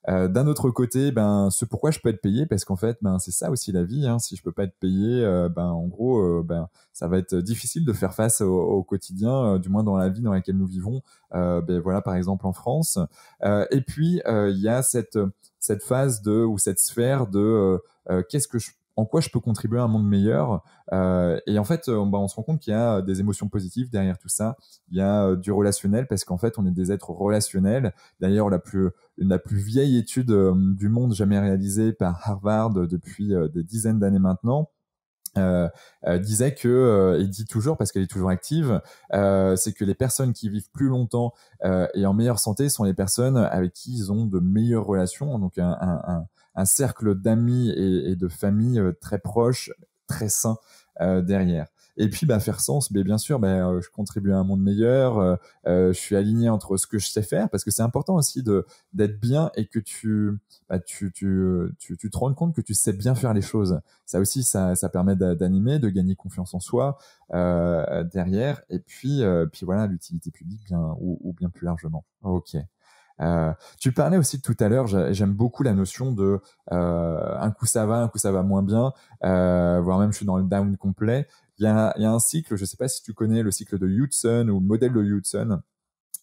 euh, d'un autre côté, ben ce pourquoi je peux être payé, parce qu'en fait, ben c'est ça aussi la vie. Hein. Si je peux pas être payé, euh, ben en gros, euh, ben ça va être difficile de faire face au, quotidien, du moins dans la vie dans laquelle nous vivons. ben voilà, par exemple en France. et puis il y a cette cette phase de ou cette sphère de qu'est-ce que je en quoi je peux contribuer à un monde meilleur. Euh, et en fait, on, bah, on se rend compte qu'il y a des émotions positives derrière tout ça. Il y a euh, du relationnel parce qu'en fait, on est des êtres relationnels. D'ailleurs, la plus la plus vieille étude euh, du monde jamais réalisée par Harvard depuis des dizaines d'années maintenant. Euh, disait que et dit toujours parce qu'elle est toujours active, c'est que les personnes qui vivent plus longtemps et en meilleure santé sont les personnes avec qui ils ont de meilleures relations, donc un, un, un cercle d'amis et, de familles euh, très proches, très sains euh, derrière. Et puis, bah, faire sens, mais bien sûr, bah, euh, je contribue à un monde meilleur. je suis aligné entre ce que je sais faire, parce que c'est important aussi d'être bien et que tu, bah, tu, tu, tu, te rends compte que tu sais bien faire les choses. Ça aussi, ça, ça permet d'animer, de gagner confiance en soi euh, derrière. Et puis, puis voilà, l'utilité publique bien ou, ou bien plus largement. Ok. Euh, tu parlais aussi tout à l'heure, j'aime beaucoup la notion de euh, un coup ça va, un coup ça va moins bien, euh, voire même je suis dans le down complet. Il y a, il y a un cycle, je sais pas si tu connais le cycle de Hudson ou le modèle de Hudson,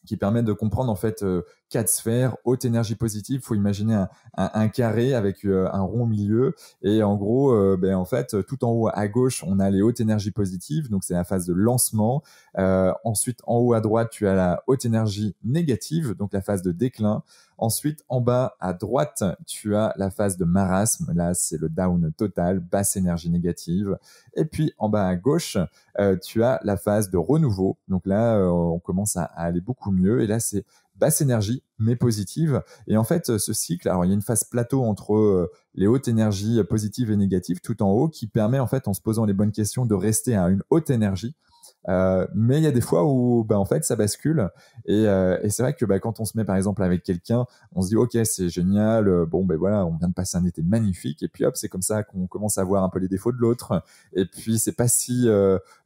qui permet de comprendre en fait euh, quatre sphères, haute énergie positive. Faut imaginer un carré avec euh, un rond au milieu et en gros, euh, ben en fait, tout en haut à gauche, on a les hautes énergies positives, donc c'est la phase de lancement. ensuite, en haut à droite, tu as la haute énergie négative, donc la phase de déclin. Ensuite, en bas à droite, tu as la phase de marasme. Là, c'est le down total, basse énergie négative. Et puis, en bas à gauche, euh, tu as la phase de renouveau. Donc là, euh, on commence à, aller beaucoup mieux. Et là, c'est basse énergie mais positive. Et en fait, ce cycle, alors il y a une phase plateau entre euh, les hautes énergies positives et négatives tout en haut qui permet en fait, en se posant les bonnes questions, de rester à une haute énergie euh, mais il y a des fois où, bah, en fait, ça bascule. Et, euh, et c'est vrai que bah, quand on se met, par exemple, avec quelqu'un, on se dit, ok, c'est génial. Euh, bon, ben voilà, on vient de passer un été magnifique. Et puis hop, c'est comme ça qu'on commence à voir un peu les défauts de l'autre. Et puis c'est pas si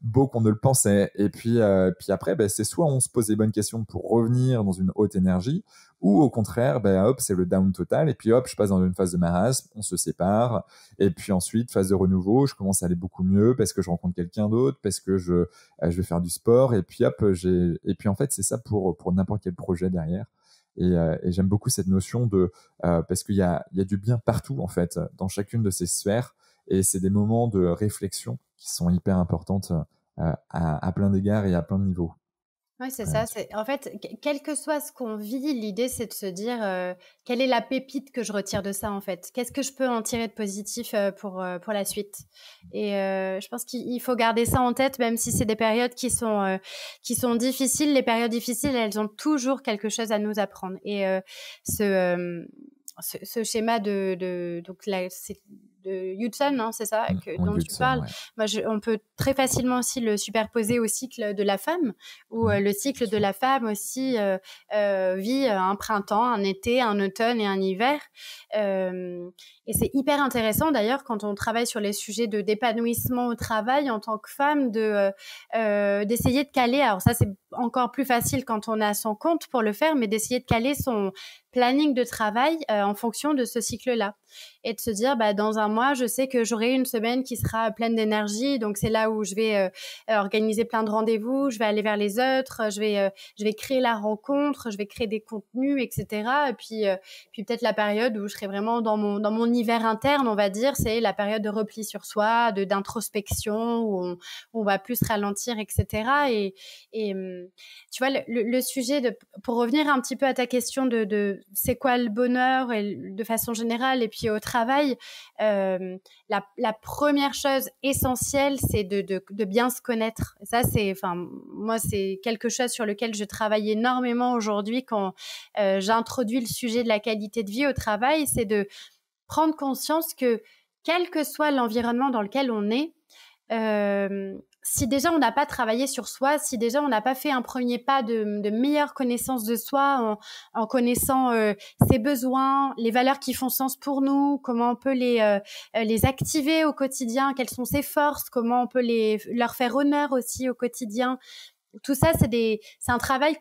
beau qu'on ne le pensait. Et puis, puis après, bah, c'est soit on se pose les bonnes questions pour revenir dans une haute énergie, ou au contraire, ben hop, c'est le down total, et puis hop, je passe dans une phase de marasme, on se sépare, et puis ensuite, phase de renouveau, je commence à aller beaucoup mieux parce que je rencontre quelqu'un d'autre, parce que je, euh, je vais faire du sport, et puis hop, j'ai, et puis en fait, c'est ça pour, pour n'importe quel projet derrière. Et, euh, et j'aime beaucoup cette notion de, euh, parce qu'il y a, il y a du bien partout, en fait, dans chacune de ces sphères, et c'est des moments de réflexion qui sont hyper importantes à, à plein d'égards et à plein de niveaux. Oui, c'est ça. C'est en fait, quel que soit ce qu'on vit, l'idée c'est de se dire quelle est la pépite que je retire de ça en fait? Qu'est-ce que je peux en tirer de positif pour pour la suite? Et je pense qu'il faut garder ça en tête, même si c'est des périodes qui sont qui sont difficiles. Les périodes difficiles, elles ont toujours quelque chose à nous apprendre. Et ce, ce, schéma de, de donc là, c'est de Hudson, hein, c'est ça mmh, que, dont tu parles. Moi, on peut très facilement aussi le superposer au cycle de la femme, où mmh. euh, le cycle de la femme aussi euh, euh, vit un printemps, un été, un automne et un hiver. Et c'est hyper intéressant d'ailleurs quand on travaille sur les sujets de d'épanouissement au travail en tant que femme, de d'essayer de caler. Alors ça, c'est encore plus facile quand on a son compte pour le faire, mais d'essayer de caler son planning de travail en fonction de ce cycle-là et de se dire bah dans un mois je sais que j'aurai une semaine qui sera pleine d'énergie donc c'est là où je vais euh, organiser plein de rendez-vous je vais aller vers les autres je vais euh, je vais créer la rencontre je vais créer des contenus etc et puis euh, puis peut-être la période où je serai vraiment dans mon dans mon interne on va dire c'est la période de repli sur soi de d'introspection où on, va plus ralentir etc et et hum, tu vois le, sujet de pour revenir un petit peu à ta question de, de c'est quoi le bonheur et de façon générale et puis au travail, euh, la, première chose essentielle, c'est de, bien se connaître. Ça, c'est, enfin, moi, c'est quelque chose sur lequel je travaille énormément aujourd'hui quand euh, j'introduis le sujet de la qualité de vie au travail, c'est de prendre conscience que quel que soit l'environnement dans lequel on est, euh, si déjà on n'a pas travaillé sur soi, si déjà on n'a pas fait un premier pas de, meilleure connaissance de soi en, connaissant euh, ses besoins, les valeurs qui font sens pour nous, comment on peut les, euh, les activer au quotidien, quelles sont ses forces, comment on peut les, leur faire honneur aussi au quotidien, tout ça, c'est un travail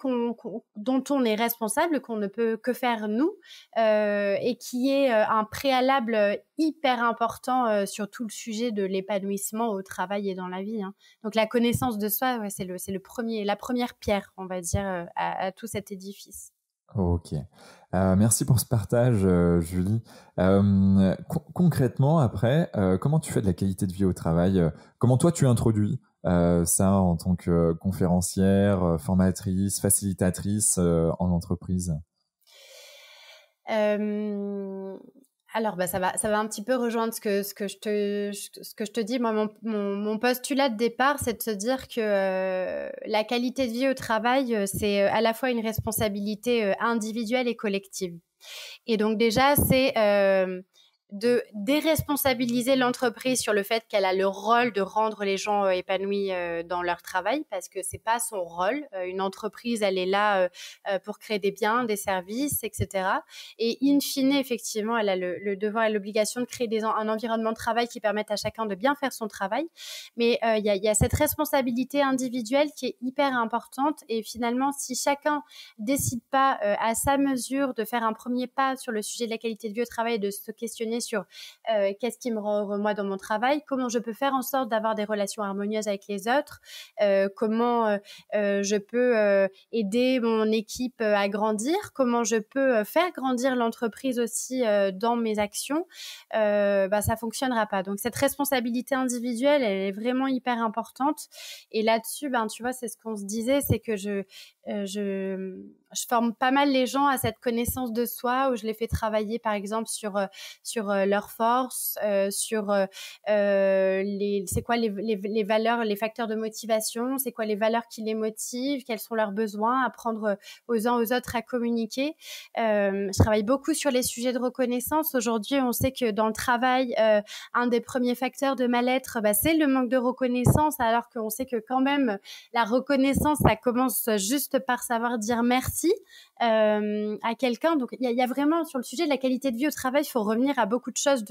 dont on est responsable, qu'on ne peut que faire nous, euh, et qui est euh, un préalable hyper important euh, sur tout le sujet de l'épanouissement au travail et dans la vie. Hein. Donc la connaissance de soi, c'est le, premier, la première pierre, on va dire, à, tout cet édifice. Ok. merci pour ce partage, Julie. concrètement, après, comment tu fais de la qualité de vie au travail? Comment toi tu introduis euh, ça en tant que conférencière, euh, formatrice, facilitatrice euh, en entreprise alors, bah, ça, va, ça va un petit peu rejoindre ce que, ce que, je, te, ce que je te dis. Moi, mon, mon, postulat de départ, c'est de se dire que la qualité de vie au travail, c'est à la fois une responsabilité individuelle et collective. Et donc déjà, c'est de déresponsabiliser l'entreprise sur le fait qu'elle a le rôle de rendre les gens euh, épanouis euh, dans leur travail parce que c'est pas son rôle. Euh, une entreprise, elle est là pour créer des biens, des services, etc. Et in fine, effectivement, elle a le, devoir et l'obligation de créer des, un environnement de travail qui permette à chacun de bien faire son travail. Mais il y a, cette responsabilité individuelle qui est hyper importante. Et finalement, si chacun décide pas à sa mesure de faire un premier pas sur le sujet de la qualité de vie au travail et de se questionner sur euh, qu'est-ce qui me rend heureux moi dans mon travail, comment je peux faire en sorte d'avoir des relations harmonieuses avec les autres, euh, comment euh, je peux aider mon équipe à grandir, comment je peux faire grandir l'entreprise aussi dans mes actions, bah, ça fonctionnera pas. Donc cette responsabilité individuelle, elle est vraiment hyper importante. Et là-dessus, ben, tu vois, c'est ce qu'on se disait, c'est que je je forme pas mal les gens à cette connaissance de soi, où je les fais travailler par exemple sur sur leurs forces, sur les c'est quoi les, valeurs, les facteurs de motivation, c'est quoi les valeurs qui les motivent, quels sont leurs besoins, apprendre aux uns aux autres à communiquer. je travaille beaucoup sur les sujets de reconnaissance. Aujourd'hui, on sait que dans le travail, un des premiers facteurs de mal-être, bah, c'est le manque de reconnaissance, alors qu'on sait que quand même la reconnaissance, ça commence juste par savoir dire merci euh, à quelqu'un. Donc il y a, vraiment sur le sujet de la qualité de vie au travail, il faut revenir à beaucoup de choses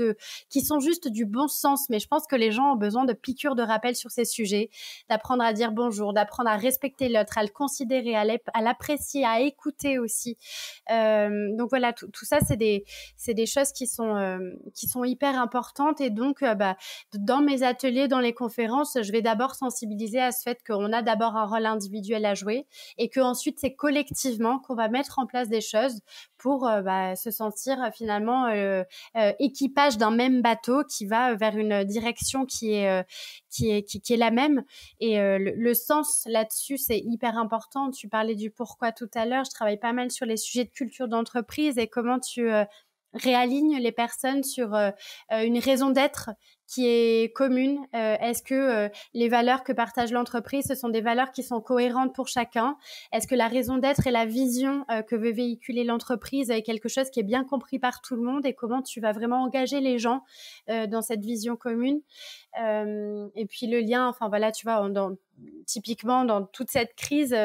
qui sont juste du bon sens. Mais je pense que les gens ont besoin de piqûres de rappel sur ces sujets, d'apprendre à dire bonjour, d'apprendre à respecter l'autre, à le considérer, à l'apprécier, à écouter aussi. Euh, donc voilà, tout, ça c'est des choses qui sont euh, qui sont hyper importantes et donc bah, dans mes ateliers, dans les conférences, je vais d'abord sensibiliser à ce fait qu'on a d'abord un rôle individuel à jouer et que ensuite c'est qu'on va mettre en place des choses pour euh, bah, se sentir euh, finalement euh, équipage d'un même bateau qui va vers une direction qui est qui est qui, est la même et le, sens là-dessus c'est hyper important. Tu parlais du pourquoi tout à l'heure. Je travaille pas mal sur les sujets de culture d'entreprise et comment tu réaligne les personnes sur une raison d'être qui est commune euh, Est-ce que euh, les valeurs que partage l'entreprise, ce sont des valeurs qui sont cohérentes pour chacun? Est-ce que la raison d'être et la vision euh, que veut véhiculer l'entreprise est quelque chose qui est bien compris par tout le monde et comment tu vas vraiment engager les gens dans cette vision commune? Et puis le lien, enfin voilà, tu vois, typiquement dans toute cette crise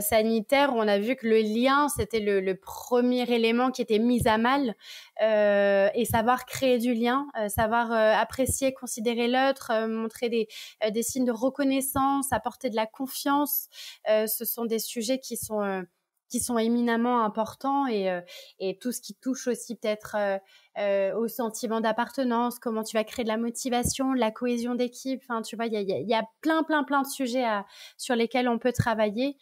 sanitaire, on a vu que le lien, c'était le, le, premier élément qui était mis à mal et savoir créer du lien, savoir apprécier considérer l'autre, euh, montrer des, euh, des, signes de reconnaissance, apporter de la confiance. Euh, ce sont des sujets qui sont qui sont éminemment importants et, et tout ce qui touche aussi peut-être au sentiment d'appartenance, comment tu vas créer de la motivation, la cohésion d'équipe. Enfin, tu vois, il y a, plein, plein, plein de sujets sur lesquels on peut travailler.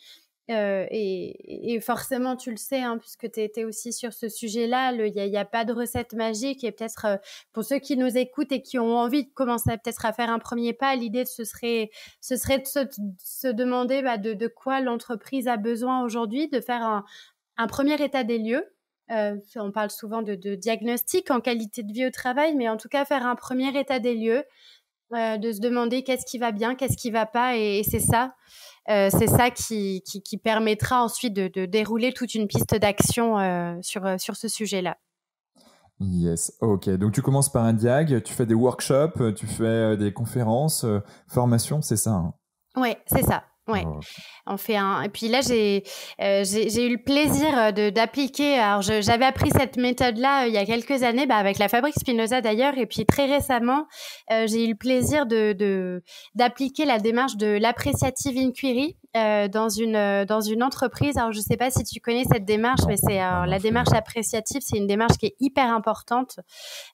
Euh, et, forcément, tu le sais, hein, puisque tu étais aussi sur ce sujet-là, il n'y a, pas de recette magique. Et peut-être euh, pour ceux qui nous écoutent et qui ont envie de commencer peut-être à faire un premier pas, l'idée ce serait, de se, demander bah, de, quoi l'entreprise a besoin aujourd'hui, de faire un, premier état des lieux. Euh, on parle souvent de, diagnostic en qualité de vie au travail, mais en tout cas faire un premier état des lieux, de se demander qu'est-ce qui va bien, qu'est-ce qui va pas, et c'est ça. Euh, c'est ça qui, qui, permettra ensuite de, dérouler toute une piste d'action euh, sur, euh, sur ce sujet-là. Yes, ok. Donc tu commences par un diag, tu fais des workshops, tu fais des conférences, formations, c'est ça hein? Oui, c'est ça. Ouais, oh, on fait un. Et puis là, j'ai euh, j'ai eu le plaisir euh, de d'appliquer. Alors, j'avais appris cette méthode-là euh, il y a quelques années, bah, avec la Fabrique Spinoza d'ailleurs, et puis très récemment, j'ai eu le plaisir de d'appliquer la démarche de l'appréciative inquiry dans une dans une entreprise. Alors, je sais pas si tu connais cette démarche, mais c'est la démarche appréciative, c'est une démarche qui est hyper importante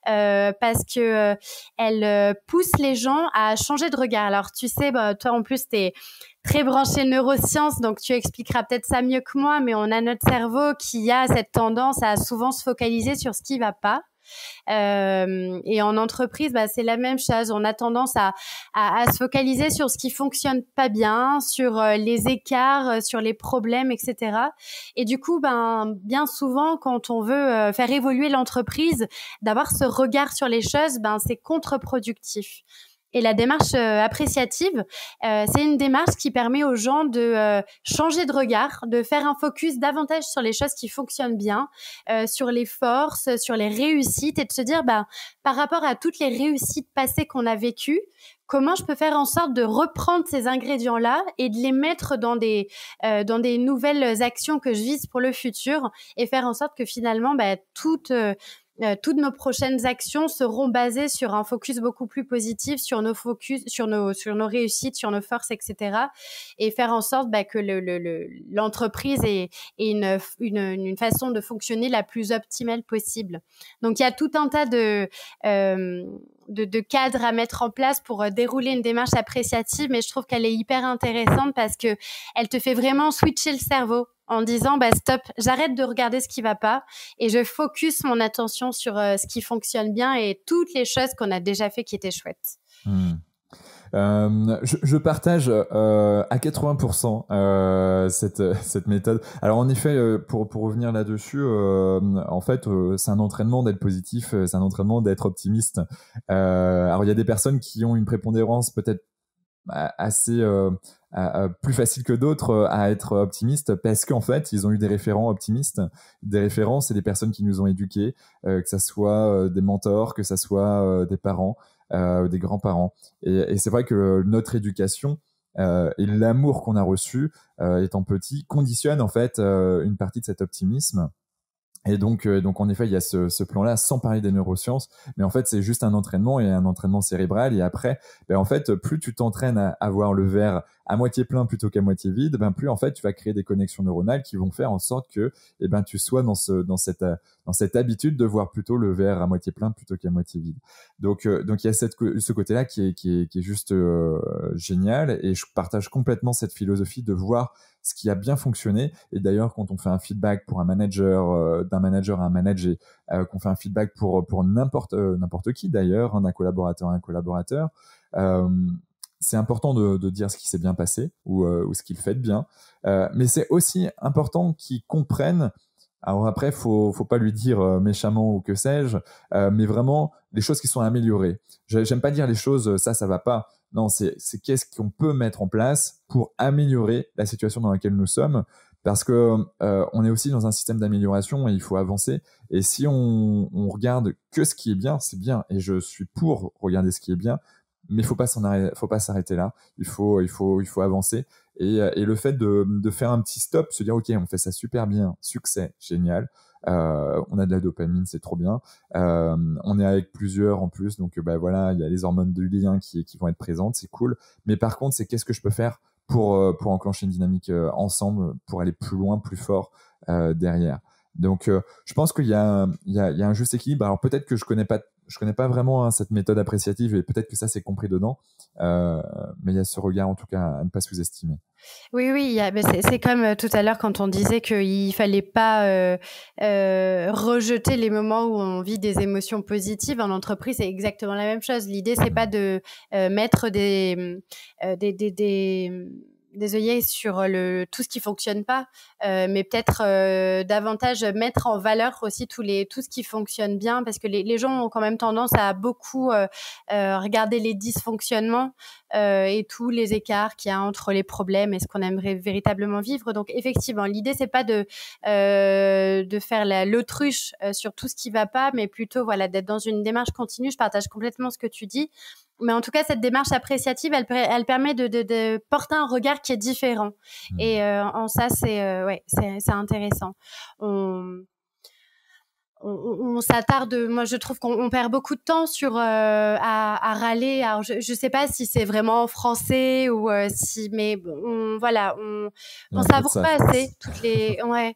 parce que elle pousse les gens à changer de regard. Alors, tu sais, bah, toi en plus, t'es très branché neurosciences, donc tu expliqueras peut-être ça mieux que moi, mais on a notre cerveau qui a cette tendance à souvent se focaliser sur ce qui va pas. Euh, et en entreprise, bah, c'est la même chose. On a tendance à, à, se focaliser sur ce qui fonctionne pas bien, sur euh, les écarts, euh, sur les problèmes, etc. Et du coup, ben, bien souvent, quand on veut faire évoluer l'entreprise, d'avoir ce regard sur les choses, ben, c'est contre-productif. Et la démarche euh, appréciative, euh, c'est une démarche qui permet aux gens de euh, changer de regard, de faire un focus davantage sur les choses qui fonctionnent bien, sur les forces, sur les réussites, et de se dire, bah, par rapport à toutes les réussites passées qu'on a vécues, comment je peux faire en sorte de reprendre ces ingrédients-là et de les mettre dans des dans des nouvelles actions que je vise pour le futur et faire en sorte que finalement, bah, toute euh, toutes nos prochaines actions seront basées sur un focus beaucoup plus positif sur nos focus, sur nos, sur nos réussites, sur nos forces, etc. Et faire en sorte bah, que l'entreprise le, le, ait, une, une, une, façon de fonctionner la plus optimale possible. Donc il y a tout un tas de, euh, de, de, cadres à mettre en place pour euh, dérouler une démarche appréciative, mais je trouve qu'elle est hyper intéressante parce que elle te fait vraiment switcher le cerveau en disant bah stop, j'arrête de regarder ce qui va pas et je focus mon attention sur euh, ce qui fonctionne bien et toutes les choses qu'on a déjà fait qui étaient chouettes. Hmm. je, partage à 80% cette, cette méthode. Alors en effet, pour, pour revenir là-dessus, en fait, c'est un entraînement d'être positif, c'est un entraînement d'être optimiste. alors il y a des personnes qui ont une prépondérance peut-être assez euh, plus facile que d'autres euh, à être optimistes parce qu'en fait ils ont eu des référents optimistes. Des référents c'est des personnes qui nous ont éduqués euh, que ça soit des mentors que ça soit des parents des grands-parents. Et, et c'est vrai que notre éducation et l'amour qu'on a reçu étant petit conditionne en fait une partie de cet optimisme et donc, euh, donc en effet, il y a ce, plan-là, sans parler des neurosciences, mais en fait, c'est juste un entraînement et un entraînement cérébral. Et après, ben en fait, plus tu t'entraînes à avoir le verre à moitié plein plutôt qu'à moitié vide, ben plus en fait, tu vas créer des connexions neuronales qui vont faire en sorte que, eh ben, tu sois dans ce, dans cette, dans cette habitude de voir plutôt le verre à moitié plein plutôt qu'à moitié vide. Donc, euh, donc il y a cette, ce côté-là qui est, qui est, qui est juste euh, génial. Et je partage complètement cette philosophie de voir ce qui a bien fonctionné. Et d'ailleurs, quand on fait un feedback pour un manager, euh, d'un manager à un manager, euh, qu'on fait un feedback pour pour n'importe euh, n'importe qui d'ailleurs, hein, d'un collaborateur à un collaborateur, c'est important de, dire ce qui s'est bien passé ou, ou ce qu'il fait de bien. mais c'est aussi important qu'ils comprennent alors après, faut faut pas lui dire méchamment ou que sais-je, mais vraiment les choses qui sont améliorées. J'aime pas dire les choses ça ça va pas. Non, c'est qu'est-ce qu'on peut mettre en place pour améliorer la situation dans laquelle nous sommes, parce que euh, on est aussi dans un système d'amélioration et il faut avancer. Et si on, on, regarde que ce qui est bien, c'est bien. Et je suis pour regarder ce qui est bien, mais faut pas s'en faut pas s'arrêter là. Il faut, il faut, il faut avancer. Et, le fait de, de faire un petit stop, se dire ok, on fait ça super bien, succès, génial. Euh, on a de la dopamine, c'est trop bien. Euh, on est avec plusieurs en plus, donc bah voilà, il y a les hormones du lien qui, qui vont être présentes, c'est cool. Mais par contre, c'est qu'est-ce que je peux faire pour euh, pour enclencher une dynamique ensemble, pour aller plus loin, plus fort derrière. Donc, je pense qu'il y a, il y, il y a un juste équilibre. Alors peut-être que je connais pas je connais pas vraiment hein, cette méthode appréciative et peut-être que ça c'est compris dedans, euh, mais il y a ce regard en tout cas à ne pas sous-estimer. Oui, oui, c'est comme euh, tout à l'heure quand on disait qu'il fallait pas euh, rejeter les moments où on vit des émotions positives en entreprise. C'est exactement la même chose. L'idée c'est pas de mettre des, des, des des œillets sur le tout ce qui fonctionne pas, euh, mais peut-être euh, davantage mettre en valeur aussi tous les tout ce qui fonctionne bien, parce que les, gens ont quand même tendance à beaucoup euh, regarder les dysfonctionnements et tous les écarts qu'il y a entre les problèmes et ce qu'on aimerait véritablement vivre. Donc effectivement, l'idée c'est pas de de faire l'autruche sur tout ce qui va pas, mais plutôt voilà d'être dans une démarche continue. Je partage complètement ce que tu dis mais en tout cas, cette démarche appréciative, elle, elle permet de, de, de, porter un regard qui est différent. Mmh. Et euh, en ça, c'est euh, ouais, c'est intéressant. On, on, on s'attarde. Moi, je trouve qu'on perd beaucoup de temps sur euh, à, à, râler. Alors, je ne sais pas si c'est vraiment français ou euh, si, mais on, voilà, on, on savoure pas assez toutes les. Ouais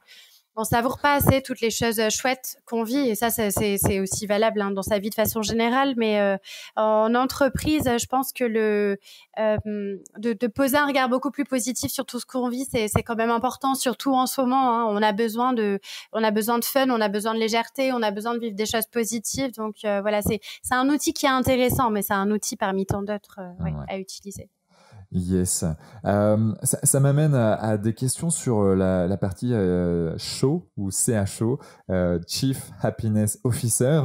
on savoure pas assez toutes les choses euh, chouettes qu'on vit et ça c'est aussi valable hein, dans sa vie de façon générale mais euh, en entreprise je pense que le euh, de, de, poser un regard beaucoup plus positif sur tout ce qu'on vit c'est quand même important surtout en ce moment hein, on a besoin de on a besoin de fun on a besoin de légèreté on a besoin de vivre des choses positives. Donc voilà c'est c'est un outil qui est intéressant mais c'est un outil parmi tant d'autres ouais, à utiliser Yes. Euh, ça, m'amène à, des questions sur euh, la, partie euh, show ou CHO, euh, Chief Happiness Officer.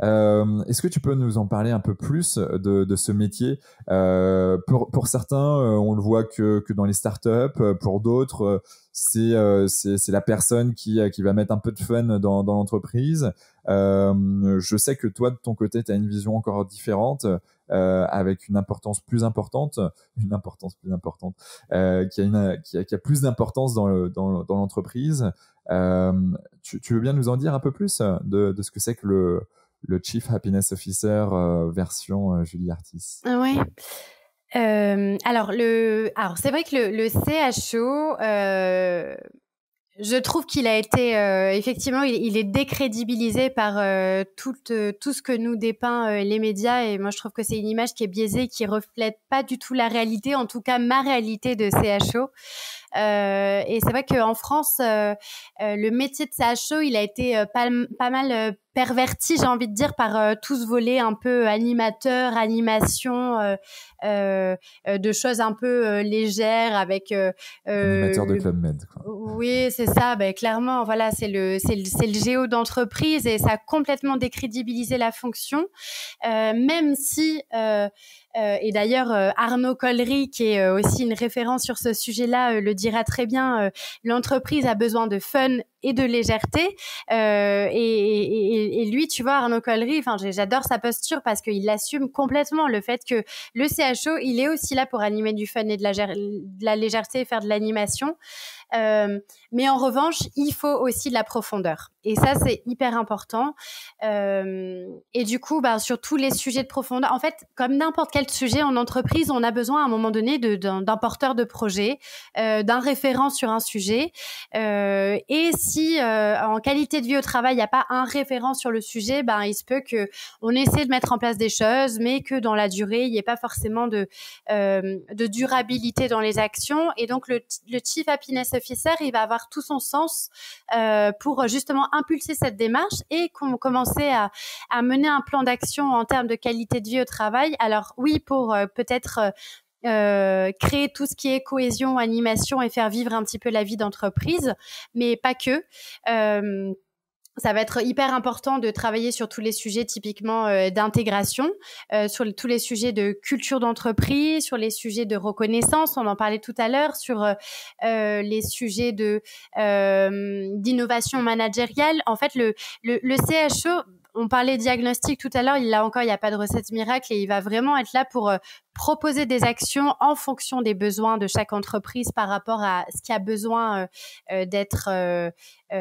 Est-ce que tu peux nous en parler un peu plus de, ce métier? Pour, certains, on le voit que, que dans les startups. Pour d'autres, c'est c'est la personne qui, qui va mettre un peu de fun dans, dans l'entreprise. je sais que toi, de ton côté, tu as une vision encore différente euh, avec une importance plus importante, une importance plus importante, euh, qui, a une, qui, a, qui a plus d'importance dans, le, dans, dans l'entreprise. Euh, tu, tu, veux bien nous en dire un peu plus de, de ce que c'est que le, le Chief Happiness Officer euh, version euh, Julie Artis? Oui. Euh, alors, le, alors c'est vrai que le, le CHO, je trouve qu'il a été euh, effectivement, il, est décrédibilisé par euh, tout, euh, tout ce que nous dépeint les médias et moi je trouve que c'est une image qui est biaisée, qui reflète pas du tout la réalité, en tout cas ma réalité de CHO. Et c'est vrai qu'en France, le métier de CHO, il a été pas, pas mal perverti, j'ai envie de dire, par euh, tout ce volet un peu animateur, animation, euh, euh, de choses un peu légères avec. Animateur de Club Med. Quoi. Oui, c'est ça. Ben, clairement, voilà, c'est le, c'est le, c'est le géo d'entreprise et ça a complètement décrédibilisé la fonction, même si. Et d'ailleurs, Arnaud Collery, qui est aussi une référence sur ce sujet-là, le dira très bien. L'entreprise a besoin de fun et de légèreté. Euh, et, lui, tu vois, Arnaud Collery, j'adore sa posture parce qu'il assume complètement le fait que le CHO, il est aussi là pour animer du fun et de la, de la légèreté et faire de l'animation. Euh, mais en revanche, il faut aussi de la profondeur. Et ça, c'est hyper important. Euh, et du coup, bah, sur tous les sujets de profondeur, en fait, comme n'importe quel sujet en entreprise, on a besoin à un moment donné d'un porteur de projet, euh, d'un référent sur un sujet. Euh, et si euh, en qualité de vie au travail, il n'y a pas un référent sur le sujet, ben, il se peut que on essaie de mettre en place des choses, mais que dans la durée, il n'y ait pas forcément de, de durabilité dans les actions. Et donc, le, le Chief Happiness Officer, il va avoir tout son sens euh, pour justement impulser cette démarche et qu'on commencer à, à, mener un plan d'action en termes de qualité de vie au travail. Alors oui, pour euh, peut-être euh, euh, créer tout ce qui est cohésion, animation et faire vivre un petit peu la vie d'entreprise, mais pas que. Euh, ça va être hyper important de travailler sur tous les sujets typiquement euh, d'intégration, euh, sur tous les sujets de culture d'entreprise, sur les sujets de reconnaissance, on en parlait tout à l'heure, sur euh, les sujets de d'innovation managériale. En fait, le, le, le CHO, on parlait diagnostic tout à l'heure, il a encore, il n'y a pas de recette miracle et il va vraiment être là pour proposer des actions en fonction des besoins de chaque entreprise par rapport à ce qui a besoin euh, euh, d'être euh,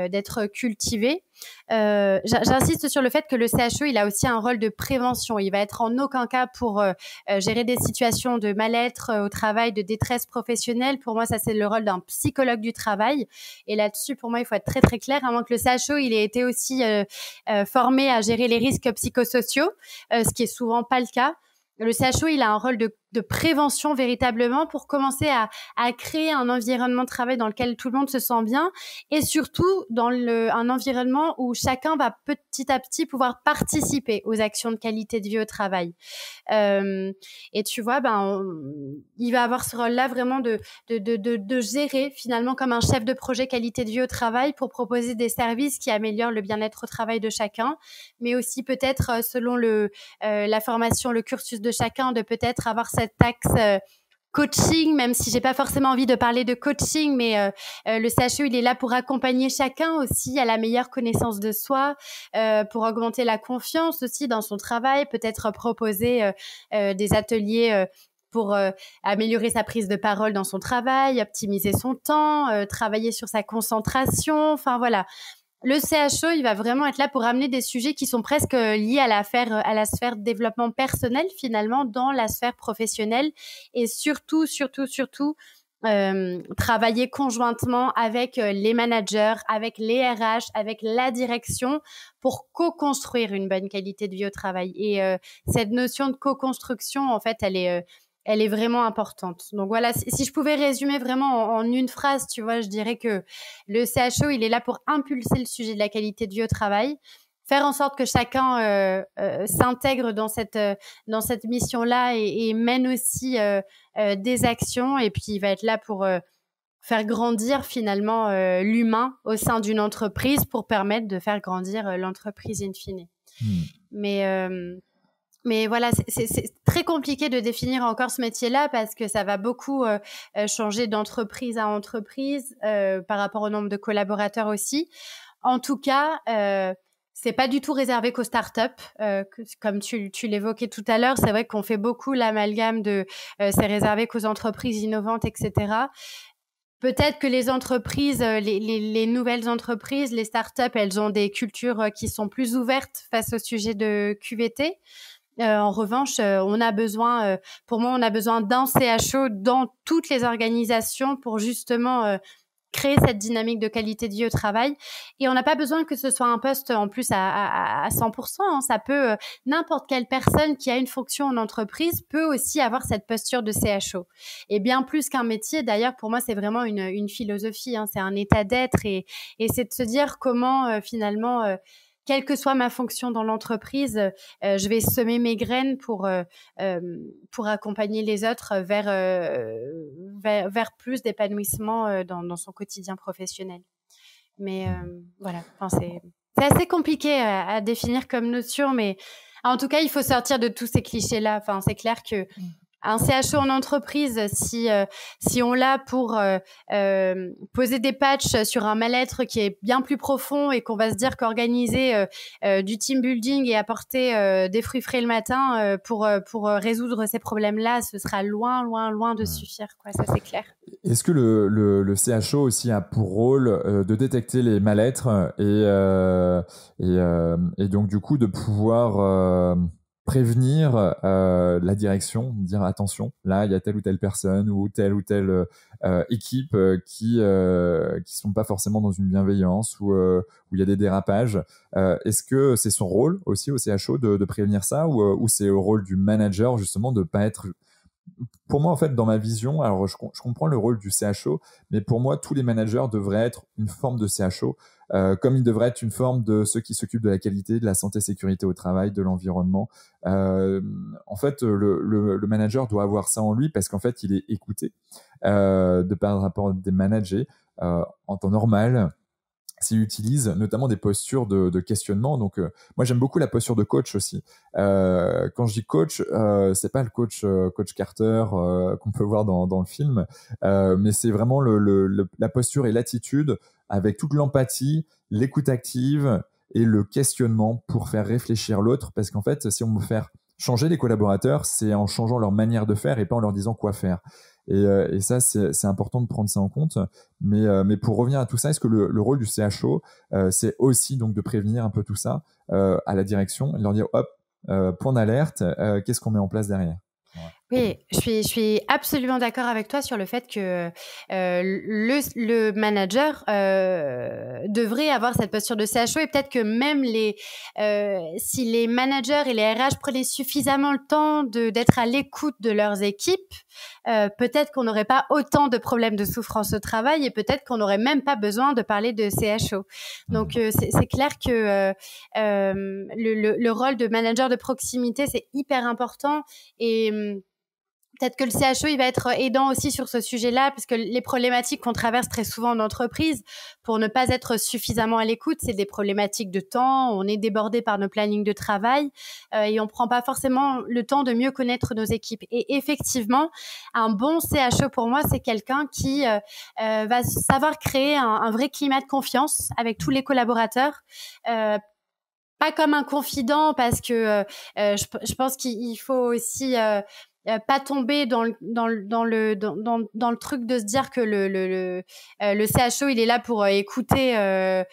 d'être cultivé. J'insiste sur le fait que le CHE, il a aussi un rôle de prévention. Il va être en aucun cas pour gérer des situations de mal-être au travail, de détresse professionnelle. Pour moi, ça c'est le rôle d'un psychologue du travail. Et là-dessus, pour moi, il faut être très très clair. À moins que le CHE, il ait été aussi formé à gérer les risques psychosociaux, ce qui est souvent pas le cas le CHO, il a un rôle de de prévention véritablement pour commencer à, créer un environnement de travail dans lequel tout le monde se sent bien et surtout dans un environnement où chacun va petit à petit pouvoir participer aux actions de qualité de vie au travail. Euh, et tu vois, ben, il va avoir ce rôle-là vraiment de, de, de, de, de gérer finalement comme un chef de projet qualité de vie au travail pour proposer des services qui améliorent le bien-être au travail de chacun, mais aussi peut-être euh, selon le, euh, la formation, le cursus de chacun, de peut-être avoir cette axe euh, coaching, même si j'ai pas forcément envie de parler de coaching, mais euh, euh, le CHE, il est là pour accompagner chacun aussi à la meilleure connaissance de soi, pour augmenter la confiance aussi dans son travail, peut-être proposer des ateliers pour améliorer sa prise de parole dans son travail, optimiser son temps, travailler sur sa concentration, enfin voilà le CHO, il va vraiment être là pour amener des sujets qui sont presque liés à la, à la sphère de développement personnel finalement dans la sphère professionnelle et surtout, surtout, surtout euh, travailler conjointement avec euh, les managers, avec les RH, avec la direction pour co-construire une bonne qualité de vie au travail. Et euh, cette notion de co-construction, en fait, elle est elle est vraiment importante. Donc voilà, si, je pouvais résumer vraiment en, une phrase, tu vois, je dirais que le CHO, il est là pour impulser le sujet de la qualité de vie au travail, faire en sorte que chacun euh, euh, s'intègre dans cette euh, dans cette mission-là et, mène aussi des actions. Et puis il va être là pour faire grandir finalement l'humain au sein d'une entreprise pour permettre de faire grandir l'entreprise in fine. Hmm. Mais mais voilà, c'est très compliqué de définir encore ce métier-là parce que ça va beaucoup euh, euh, changer d'entreprise à entreprise euh, par rapport au nombre de collaborateurs aussi. En tout cas, euh, c'est pas du tout réservé qu'aux startups, euh, comme tu, tu l'évoquais tout à l'heure. C'est vrai qu'on fait beaucoup l'amalgame de c'est réservé qu'aux entreprises innovantes, etc. Peut-être que les entreprises, les, les, les, nouvelles entreprises, les startups, elles ont des cultures qui sont plus ouvertes face au sujet de QVT. Euh, en revanche, euh, on a besoin, euh, pour moi, on a besoin d'un CHO dans toutes les organisations pour justement créer cette dynamique de qualité de vie au travail. Et on n'a pas besoin que ce soit un poste en plus à, à, 100%. Hein. Ça peut, n'importe quelle personne qui a une fonction en entreprise peut aussi avoir cette posture de CHO. Et bien plus qu'un métier, d'ailleurs, pour moi, c'est vraiment une, philosophie, hein. c'est un état d'être et, et c'est de se dire comment finalement... Quelle que soit ma fonction dans l'entreprise, euh, je vais semer mes graines pour euh, euh, pour accompagner les autres vers vers, plus d'épanouissement dans, son quotidien professionnel. Mais voilà, enfin, c'est c'est assez compliqué à, à, définir comme notion, mais en tout cas, il faut sortir de tous ces clichés-là. Enfin, c'est clair que mmh un CHO en entreprise, si euh, si on l'a pour euh, euh, poser des patchs sur un mal-être qui est bien plus profond et qu'on va se dire qu'organiser du team building et apporter des fruits frais le matin pour pour résoudre ces problèmes-là, ce sera loin loin loin de suffire. Quoi, ça c'est clair. Est-ce que le, le, le, CHO aussi a pour rôle de détecter les mal-être et et, et donc du coup de pouvoir prévenir euh, la direction, dire attention, là il y a telle ou telle personne ou telle ou telle euh, équipe euh, qui euh, qui sont pas forcément dans une bienveillance ou euh, où il y a des dérapages. Est-ce que c'est son rôle aussi au CHO de, de prévenir ça ou, ou c'est au rôle du manager justement de pas être pour moi, en fait, dans ma vision, alors je, comprends le rôle du CHO, mais pour moi, tous les managers devraient être une forme de CHO, euh, comme ils devraient être une forme de ceux qui s'occupent de la qualité, de la santé, sécurité au travail, de l'environnement. Euh, en fait, le, le, le, manager doit avoir ça en lui parce qu'en fait, il est écouté euh, de par rapport des managers euh, en temps normal s'il utilise notamment des postures de, questionnement. Donc, euh, moi, j'aime beaucoup la posture de coach aussi. Euh, quand je dis coach, euh, c'est pas le coach euh, coach Carter qu'on peut voir dans, le film, mais c'est vraiment la posture et l'attitude avec toute l'empathie, l'écoute active et le questionnement pour faire réfléchir l'autre. Parce qu'en fait, si on veut faire changer les collaborateurs, c'est en changeant leur manière de faire et pas en leur disant quoi faire. Et, euh, et ça, c'est important de prendre ça en compte. Mais, euh, mais pour revenir à tout ça, est-ce que le, le, rôle du CHO, euh, c'est aussi donc de prévenir un peu tout ça à la direction et de leur dire, hop, point d'alerte, qu'est-ce qu'on met en place derrière? Oui, je suis, je suis absolument d'accord avec toi sur le fait que euh, le, le, manager euh, devrait avoir cette posture de CHO et peut-être que même les, euh, si les managers et les RH prenaient suffisamment le temps d'être à l'écoute de leurs équipes, euh, peut-être qu'on n'aurait pas autant de problèmes de souffrance au travail et peut-être qu'on n'aurait même pas besoin de parler de CHO. Donc mmh. euh, c'est clair que euh, le, le, le, rôle de manager de proximité, c'est hyper important et hum, Peut-être que le CHO, il va être aidant aussi sur ce sujet-là, parce que les problématiques qu'on traverse très souvent en entreprise, pour ne pas être suffisamment à l'écoute, c'est des problématiques de temps. On est débordé par nos plannings de travail euh, et on prend pas forcément le temps de mieux connaître nos équipes. Et effectivement, un bon CHO pour moi, c'est quelqu'un qui euh, euh, va savoir créer un, vrai climat de confiance avec tous les collaborateurs. Euh, pas comme un confident parce que je, je, pense qu'il faut aussi euh, pas tomber dans le dans le dans le dans, dans, le truc de se dire que le le le, euh, le CHO il est là pour euh, écouter euh,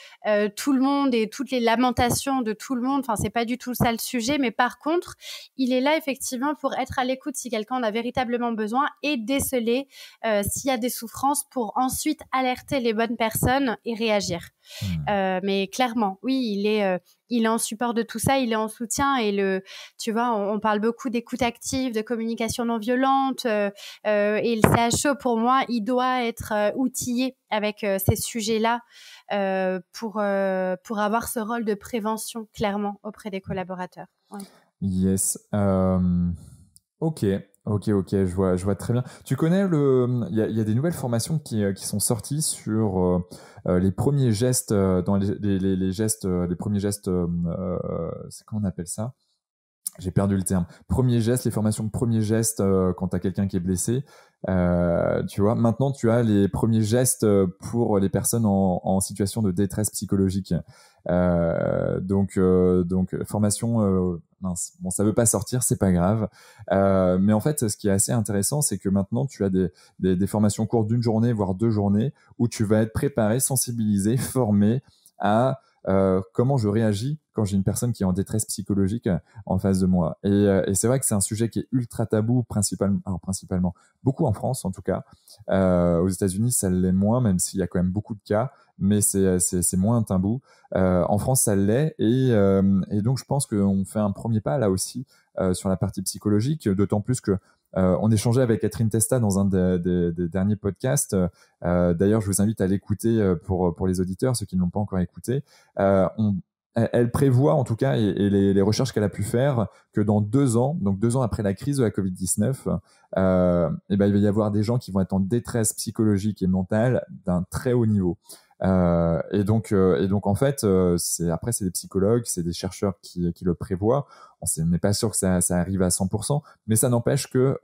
tout le monde et toutes les lamentations de tout le monde. Enfin c'est pas du tout ça le sujet, mais par contre il est là effectivement pour être à l'écoute si quelqu'un en a véritablement besoin et déceler s'il y a des souffrances pour ensuite alerter les bonnes personnes et réagir. Mmh. mais clairement oui il est il est en support de tout ça, il est en soutien et le, tu vois, on, parle beaucoup d'écoute active, de communication non violente euh, euh, et le CHO pour moi, il doit être euh, outillé avec ces sujets-là pour pour avoir ce rôle de prévention clairement auprès des collaborateurs. Yes. Ok. Ok, ok, je vois, je vois très bien. Tu connais le, il y a, des nouvelles formations qui, qui sont sorties sur euh, euh les premiers gestes euh, dans les, les, les, gestes, euh, les premiers gestes, euh, c'est comment on appelle ça? J'ai perdu le terme. Premiers gestes, les formations de premiers gestes quand t'as quelqu'un qui est blessé. tu vois, maintenant tu as les premiers gestes pour les personnes en, en situation de détresse psychologique. donc, donc formation mince, bon, ça veut pas sortir, c'est pas grave. Euh, mais en fait, ce qui est assez intéressant, c'est que maintenant, tu as des, des, des formations courtes d'une journée, voire deux journées, où tu vas être préparé, sensibilisé, formé à comment je réagis quand j'ai une personne qui est en détresse psychologique en face de moi. Et, c'est vrai que c'est un sujet qui est ultra tabou, principalement, principalement, beaucoup en France en tout cas. aux États-Unis, ça l'est moins, même s'il y a quand même beaucoup de cas mais c'est moins un tabou. Euh, en France, ça l'est, et, euh, et, donc je pense qu'on fait un premier pas là aussi euh, sur la partie psychologique, d'autant plus que euh, on échangeait avec Catherine Testa dans un des, derniers podcasts. Euh, D'ailleurs, je vous invite à l'écouter pour pour les auditeurs, ceux qui ne l'ont pas encore écouté. On, elle prévoit en tout cas, et, et les, les, recherches qu'elle a pu faire, que dans deux ans, donc deux ans après la crise de la Covid-19, euh, eh ben, il va y avoir des gens qui vont être en détresse psychologique et mentale d'un très haut niveau. Euh, et donc, euh, et donc en fait, euh, c'est après c'est des psychologues, c'est des chercheurs qui, qui le prévoient. On n'est pas sûr que ça, ça arrive à 100%, mais ça n'empêche que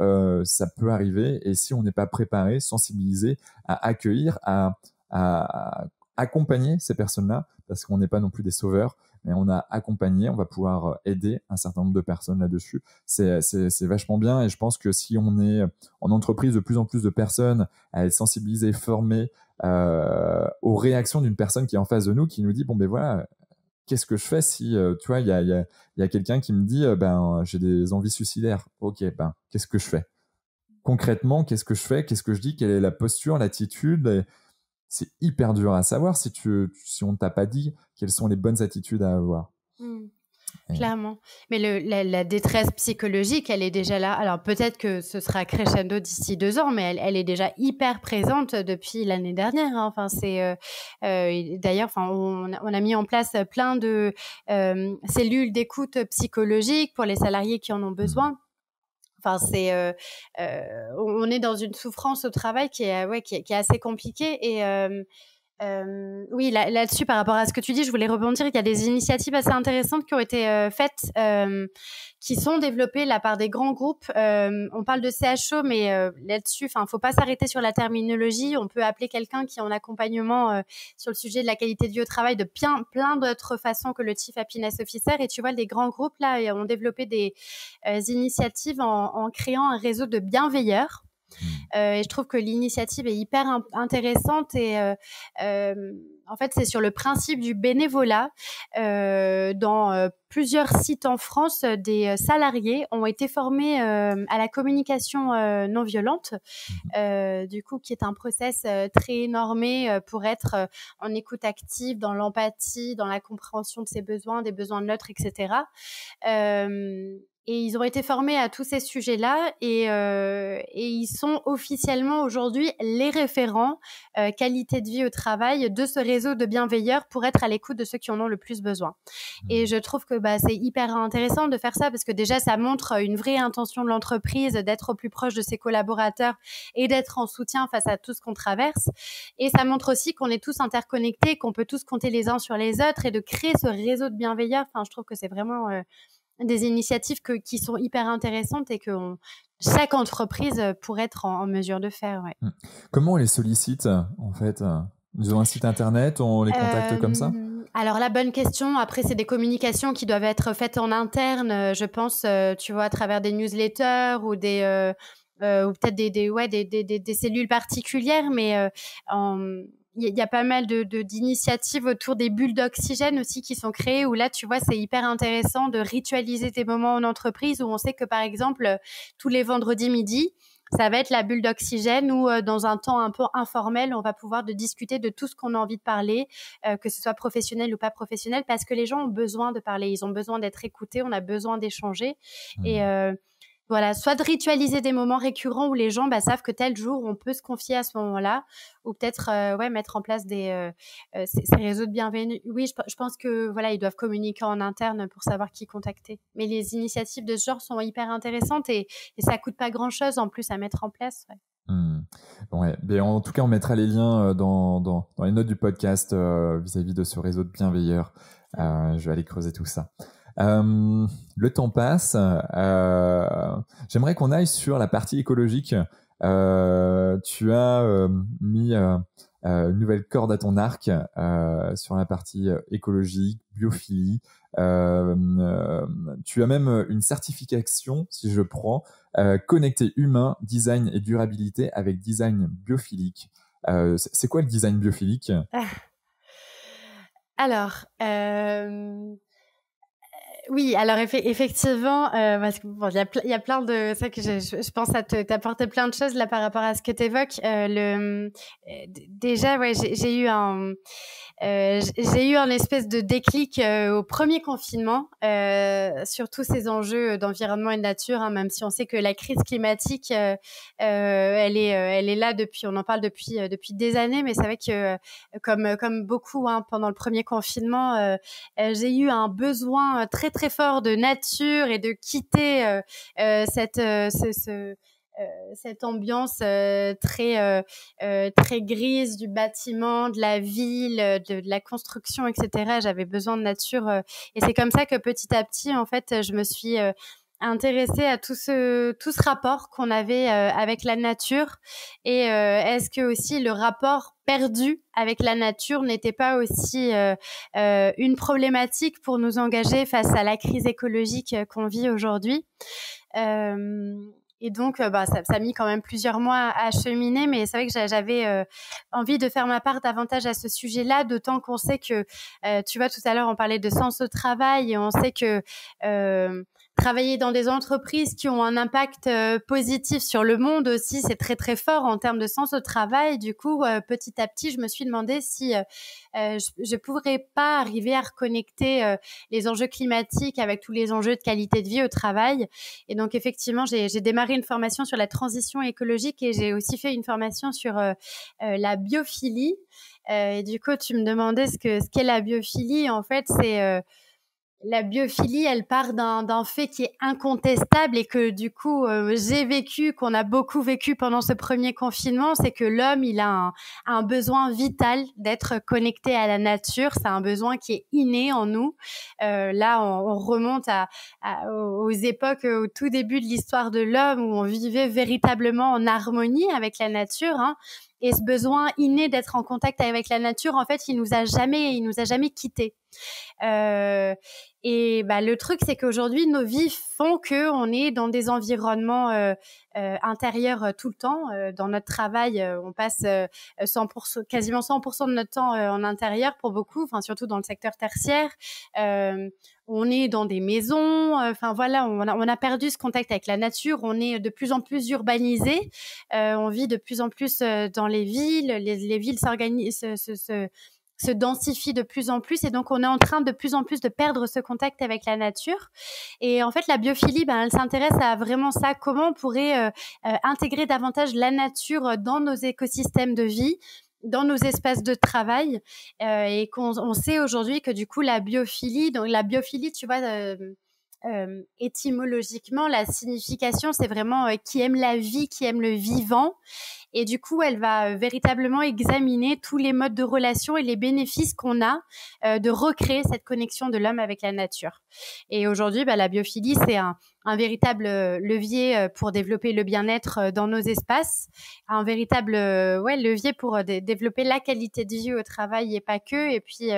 ça peut arriver. Et si on n'est pas préparé, sensibilisé à accueillir, à, à, accompagner ces personnes-là, parce qu'on n'est pas non plus des sauveurs, mais on a accompagné, on va pouvoir aider un certain nombre de personnes là-dessus. C'est, vachement bien et je pense que si on est en entreprise de plus en plus de personnes à être sensibilisées, formées, euh, aux réactions d'une personne qui est en face de nous, qui nous dit bon ben voilà, qu'est-ce que je fais si euh, tu vois il y a, y a, quelqu'un qui me dit euh, ben j'ai des envies suicidaires. Ok, ben qu'est-ce que je fais? Concrètement Qu'est-ce que je fais? Qu'est-ce que je dis? Quelle est la posture, l'attitude? C'est hyper dur à savoir si tu si on t'a pas dit quelles sont les bonnes attitudes à avoir. Mmh. Clairement. Mais le, la, détresse psychologique, elle est déjà là. Alors peut-être que ce sera crescendo d'ici deux ans, mais elle, elle, est déjà hyper présente depuis l'année dernière. Hein. Enfin, c'est euh, euh, d'ailleurs, enfin, on, on, a mis en place plein de euh, cellules d'écoute psychologique pour les salariés qui en ont besoin. Enfin, c'est, euh, euh, on est dans une souffrance au travail qui est, ouais, qui est, qui est assez compliquée et euh, oui, là-dessus, par rapport à ce que tu dis, je voulais rebondir. Il y a des initiatives assez intéressantes qui ont été euh, faites, euh, qui sont développées là par des grands groupes. Euh, on parle de CHO, mais euh, là-dessus, enfin, faut pas s'arrêter sur la terminologie. On peut appeler quelqu'un qui est en accompagnement sur le sujet de la qualité de vie au travail de plein, plein d'autres façons que le Chief Happiness Officer. Et tu vois, les grands groupes là ont développé des initiatives en, en créant un réseau de bienveilleurs. Euh, et je trouve que l'initiative est hyper intéressante et euh, euh, en fait c'est sur le principe du bénévolat. dans plusieurs sites en France, des salariés ont été formés à la communication non violente, mmh. du coup qui est un process très normé pour être en écoute active, dans l'empathie, dans la compréhension de ses besoins, des besoins de l'autre, etc. Et ils ont été formés à tous ces sujets-là et, euh, et, ils sont officiellement aujourd'hui les référents euh, qualité de vie au travail de ce réseau de bienveilleurs pour être à l'écoute de ceux qui en ont le plus besoin. Et je trouve que bah, c'est hyper intéressant de faire ça parce que déjà ça montre une vraie intention de l'entreprise d'être au plus proche de ses collaborateurs et d'être en soutien face à tout ce qu'on traverse. Et ça montre aussi qu'on est tous interconnectés, qu'on peut tous compter les uns sur les autres et de créer ce réseau de bienveilleurs. Enfin, je trouve que c'est vraiment euh, des initiatives que, qui sont hyper intéressantes et que chaque entreprise pourrait être en, mesure de faire. Ouais. Mmh. Comment on les sollicite en fait Ils ont un site internet, on les contacte comme ça? Euh, alors la bonne question, après c'est des communications qui doivent être faites en interne, euh, je pense, euh, tu vois, à travers des newsletters ou des ou peut-être des, des ouais des, des, des, cellules particulières, mais en il y, a pas mal de d'initiatives autour des bulles d'oxygène aussi qui sont créées où là tu vois c'est hyper intéressant de ritualiser tes moments en entreprise où on sait que par exemple tous les vendredis midi ça va être la bulle d'oxygène où euh, dans un temps un peu informel on va pouvoir de discuter de tout ce qu'on a envie de parler euh, que ce soit professionnel ou pas professionnel parce que les gens ont besoin de parler ils ont besoin d'être écoutés on a besoin d'échanger et mmh. euh, voilà, soit de ritualiser des moments récurrents où les gens bah, savent que tel jour on peut se confier à ce moment-là, ou peut-être euh, ouais mettre en place des euh, euh, ces, réseaux de bienvenue. Oui, je, pense que voilà ils doivent communiquer en interne pour savoir qui contacter. Mais les initiatives de ce genre sont hyper intéressantes et, et ça coûte pas grand-chose en plus à mettre en place. Ouais. Mmh. Ouais. en tout cas, on mettra les liens dans, dans, les notes du podcast vis-à-vis -vis de ce réseau de bienveilleurs. je vais aller creuser tout ça. Euh, le temps passe. Euh, J'aimerais qu'on aille sur la partie écologique. Euh, tu as mis une nouvelle corde à ton arc sur la partie écologique, biophilie. tu as même une certification, si je prends, connecté humain, design et durabilité avec design biophilique. C'est quoi le design biophilique? Alors, euh, oui, alors effectivement, euh, parce il y, a plein de ça que je, je pense à t'apporter plein de choses là par rapport à ce que tu évoques. Euh, le euh, déjà, ouais, j'ai eu un euh, j'ai eu un espèce de déclic euh, au premier confinement euh, sur tous ces enjeux d'environnement et de nature, hein, même si on sait que la crise climatique, elle est, elle est là depuis, on en parle depuis depuis des années, mais c'est vrai que comme comme beaucoup hein, pendant le premier confinement, j'ai eu un besoin très très fort de nature et de quitter cette ce, ce euh, cette ambiance euh, très euh, très grise du bâtiment, de la ville, de, de la construction, etc. J'avais besoin de nature et c'est comme ça que petit à petit, en fait, je me suis intéressée à tout ce tout ce rapport qu'on avait avec la nature et est-ce que aussi le rapport perdu avec la nature n'était pas aussi une problématique pour nous engager face à la crise écologique qu'on vit aujourd'hui? Et donc, euh, bah, ça, ça, a mis quand même plusieurs mois à cheminer, mais c'est vrai que j'avais euh, envie de faire ma part davantage à ce sujet-là, d'autant qu'on sait que, euh, tu vois, tout à l'heure, on parlait de sens au travail, et on sait que travailler dans des entreprises qui ont un impact euh, positif sur le monde aussi, c'est très très fort en termes de sens au travail. Du coup, euh, petit à petit, je me suis demandé si euh, je ne pourrais pas arriver à reconnecter les enjeux climatiques avec tous les enjeux de qualité de vie au travail. Et donc, effectivement, j'ai démarré une formation sur la transition écologique et j'ai aussi fait une formation sur la biophilie. et du coup, tu me demandais ce que ce qu'est la biophilie. En fait, c'est la biophilie, elle part d'un fait qui est incontestable et que du coup euh, j'ai vécu, qu'on a beaucoup vécu pendant ce premier confinement, c'est que l'homme il a un, besoin vital d'être connecté à la nature. C'est un besoin qui est inné en nous. Euh, là, on, remonte à, aux époques au tout début de l'histoire de l'homme où on vivait véritablement en harmonie avec la nature. Hein. Et ce besoin inné d'être en contact avec la nature, en fait, il nous a jamais, il nous a jamais quittés. Euh, et bah, le truc, c'est qu'aujourd'hui, nos vies font que on est dans des environnements euh, euh, intérieurs euh, tout le temps. Euh, dans notre travail, euh, on passe 100%, quasiment 100% de notre temps en intérieur pour beaucoup, enfin surtout dans le secteur tertiaire. on est dans des maisons, enfin voilà, on a, on a, perdu ce contact avec la nature. On est de plus en plus urbanisé. on vit de plus en plus dans les villes. Les, les villes s'organisent, se, se se densifie de plus en plus et donc on est en train de plus en plus de perdre ce contact avec la nature. Et en fait, la biophilie, ben, elle s'intéresse à vraiment ça, comment on pourrait euh, euh, intégrer davantage la nature dans nos écosystèmes de vie dans nos espaces de travail euh, et qu'on on sait aujourd'hui que du coup la biophilie donc la biophilie tu vois euh, étymologiquement la signification c'est vraiment qui aime la vie qui aime le vivant et du coup, elle va euh, véritablement examiner tous les modes de relation et les bénéfices qu'on a euh, de recréer cette connexion de l'homme avec la nature. Et aujourd'hui, bah, la biophilie, c'est un, un, véritable euh, levier pour développer le bien-être dans nos espaces, un véritable ouais, levier pour développer la qualité de vie au travail et pas que. Et puis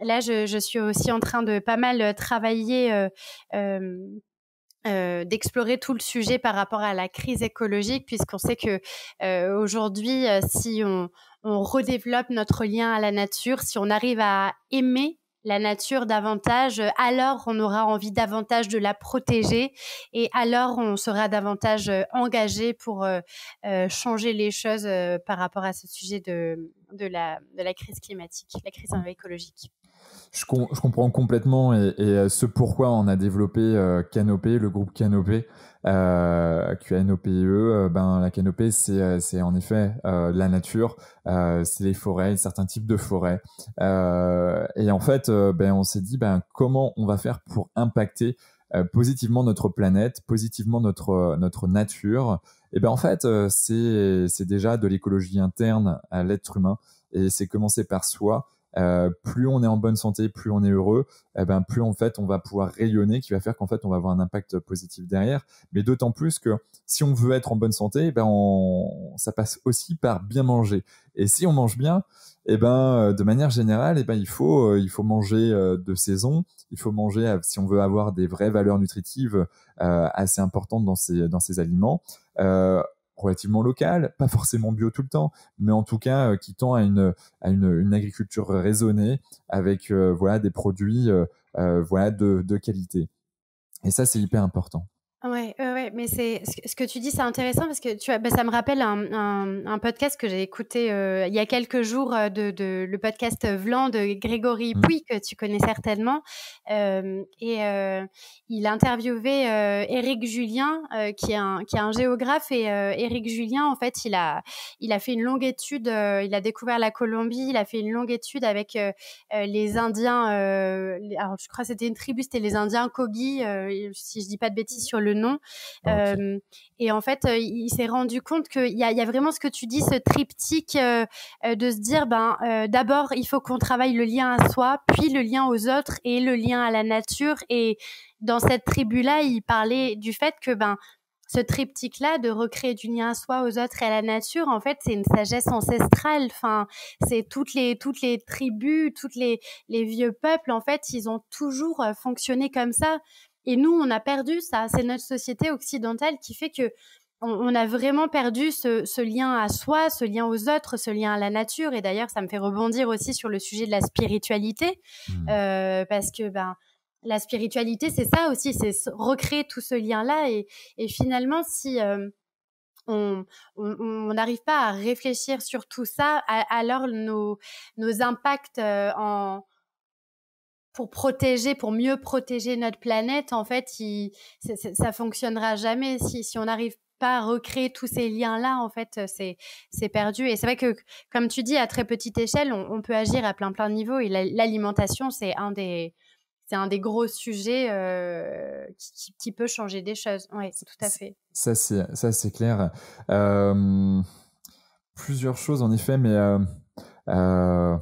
là, je, suis aussi en train de pas mal travailler euh, euh, d'explorer tout le sujet par rapport à la crise écologique, puisqu'on sait que euh, aujourd'hui, euh, si on, redéveloppe notre lien à la nature, si on arrive à aimer la nature davantage, alors on aura envie davantage de la protéger et alors on sera davantage engagé pour changer les choses par rapport à ce sujet de la crise climatique, la crise écologique je, comprends complètement et, euh, ce pourquoi on a développé euh, Canopé, le groupe Canopé, euh, QNOPE. Euh, ben la canopée c'est en effet la nature, c'est les forêts, certains types de forêts. et en fait, ben on s'est dit ben comment on va faire pour impacter positivement notre planète, positivement notre notre nature. Et ben en fait, c'est déjà de l'écologie interne à l'être humain et c'est commencer par soi euh, plus on est en bonne santé, plus on est heureux, eh ben plus en fait on va pouvoir rayonner, qui va faire qu'en fait on va avoir un impact positif derrière. Mais d'autant plus que si on veut être en bonne santé, eh ben ça passe aussi par bien manger. Et si on mange bien, eh ben euh, de manière générale, eh ben il faut euh, il faut manger de saison, il faut manger si on veut avoir des vraies valeurs nutritives assez importantes dans ces dans ces aliments. Relativement local, pas forcément bio tout le temps, mais en tout cas qui tend à une à une, agriculture raisonnée avec voilà des produits voilà de, de qualité. Et ça c'est hyper important. Ouais, ouais, mais c'est ce que tu dis, c'est intéressant parce que tu vois, bah, ça me rappelle un, un, podcast que j'ai écouté euh, il y a quelques jours euh, de, de, le podcast Vlan de Grégory mmh. Pouy que tu connais certainement, euh, et il a interviewé Éric Julien qui est un qui est un géographe et Éric Julien en fait il a il a fait une longue étude, il a découvert la Colombie, il a fait une longue étude avec les Indiens, alors je crois que c'était une tribu, c'était les Indiens Kogi, si je dis pas de bêtises sur le nom. et en fait, il s'est rendu compte qu'il y, y, a vraiment ce que tu dis, ce triptyque de se dire, ben, d'abord, il faut qu'on travaille le lien à soi, puis le lien aux autres et le lien à la nature. Et dans cette tribu-là, il parlait du fait que, ben, ce triptyque-là de recréer du lien à soi, aux autres et à la nature, en fait, c'est une sagesse ancestrale. Enfin, c'est toutes les toutes les tribus, toutes les les vieux peuples, en fait, ils ont toujours fonctionné comme ça. Et nous, on a perdu ça. C'est notre société occidentale qui fait que on, a vraiment perdu ce, lien à soi, ce lien aux autres, ce lien à la nature. Et d'ailleurs, ça me fait rebondir aussi sur le sujet de la spiritualité, mmh. euh, parce que ben la spiritualité, c'est ça aussi, c'est recréer tout ce lien-là. Et, finalement, si euh, on n'arrive pas à réfléchir sur tout ça, alors nos, nos impacts euh, en pour protéger, pour mieux protéger notre planète, en fait, il, ça, fonctionnera jamais si, si on n'arrive pas à recréer tous ces liens-là, en fait, c'est, c'est perdu. Et c'est vrai que, comme tu dis, à très petite échelle, on, peut agir à plein plein de niveaux. Et l'alimentation, c'est un des, c'est un des gros sujets euh, qui, qui, peut changer des choses. Oui, c'est tout à fait. Ça, c'est, ça, c'est clair. Euh, plusieurs choses, en effet, mais euh,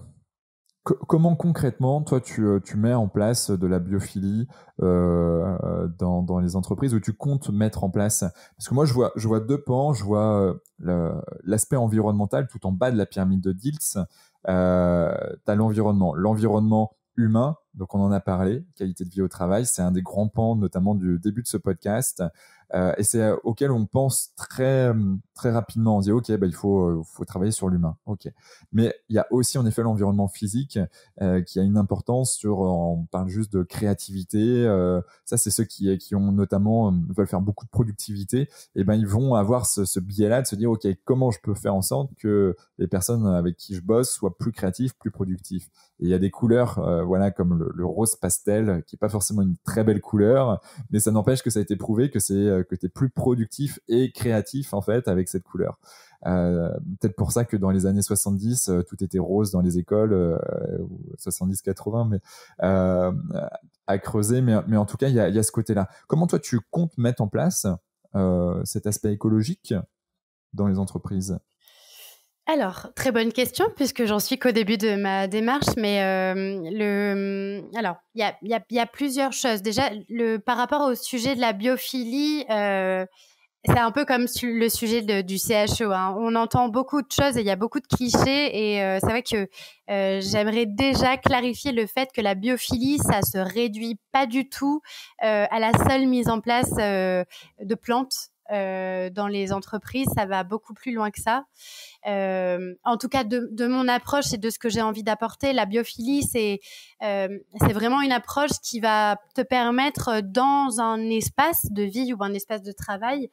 comment concrètement, toi, tu, euh, tu, mets en place de la biophilie euh, dans, dans, les entreprises où tu comptes mettre en place? Parce que moi, je vois, je vois deux pans. Je vois euh, l'aspect environnemental tout en bas de la pyramide de Diltz. Euh, tu l'environnement. L'environnement humain, donc on en a parlé, qualité de vie au travail, c'est un des grands pans, notamment du début de ce podcast. Euh, et c'est euh, auquel on pense très euh, très rapidement. On dit ok, bah, il faut faut travailler sur l'humain. Ok, mais il y a aussi en effet l'environnement physique qui a une importance sur. On parle juste de créativité. ça, c'est ceux qui qui ont notamment veulent faire beaucoup de productivité. Et ben ils vont avoir ce, ce biais-là de se dire ok, comment je peux faire en sorte que les personnes avec qui je bosse soient plus créatives, plus productives. Et il y a des couleurs, voilà, comme le, le, rose pastel, qui est pas forcément une très belle couleur, mais ça n'empêche que ça a été prouvé que c'est euh, que plus productif et créatif en fait avec cette couleur. Euh, peut-être pour ça que dans les années 70, euh, tout était rose dans les écoles, 70-80, mais à creuser. Mais, mais en tout cas, il y a, y a, ce côté-là. Comment toi, tu comptes mettre en place cet aspect écologique dans les entreprises? Alors, très bonne question, puisque j'en suis qu'au début de ma démarche, mais euh, le, alors, il y a, y, a, y a, plusieurs choses. Déjà, le, par rapport au sujet de la biophilie, euh, c'est un peu comme le sujet du CHO. Hein. On entend beaucoup de choses et il y a beaucoup de clichés, et euh, c'est vrai que euh, j'aimerais déjà clarifier le fait que la biophilie, ça se réduit pas du tout euh, à la seule mise en place de plantes euh, dans les entreprises, ça va beaucoup plus loin que ça. Euh, en tout cas, de, de, mon approche et de ce que j'ai envie d'apporter, la biophilie, c'est euh, vraiment une approche qui va te permettre dans un espace de vie ou un espace de travail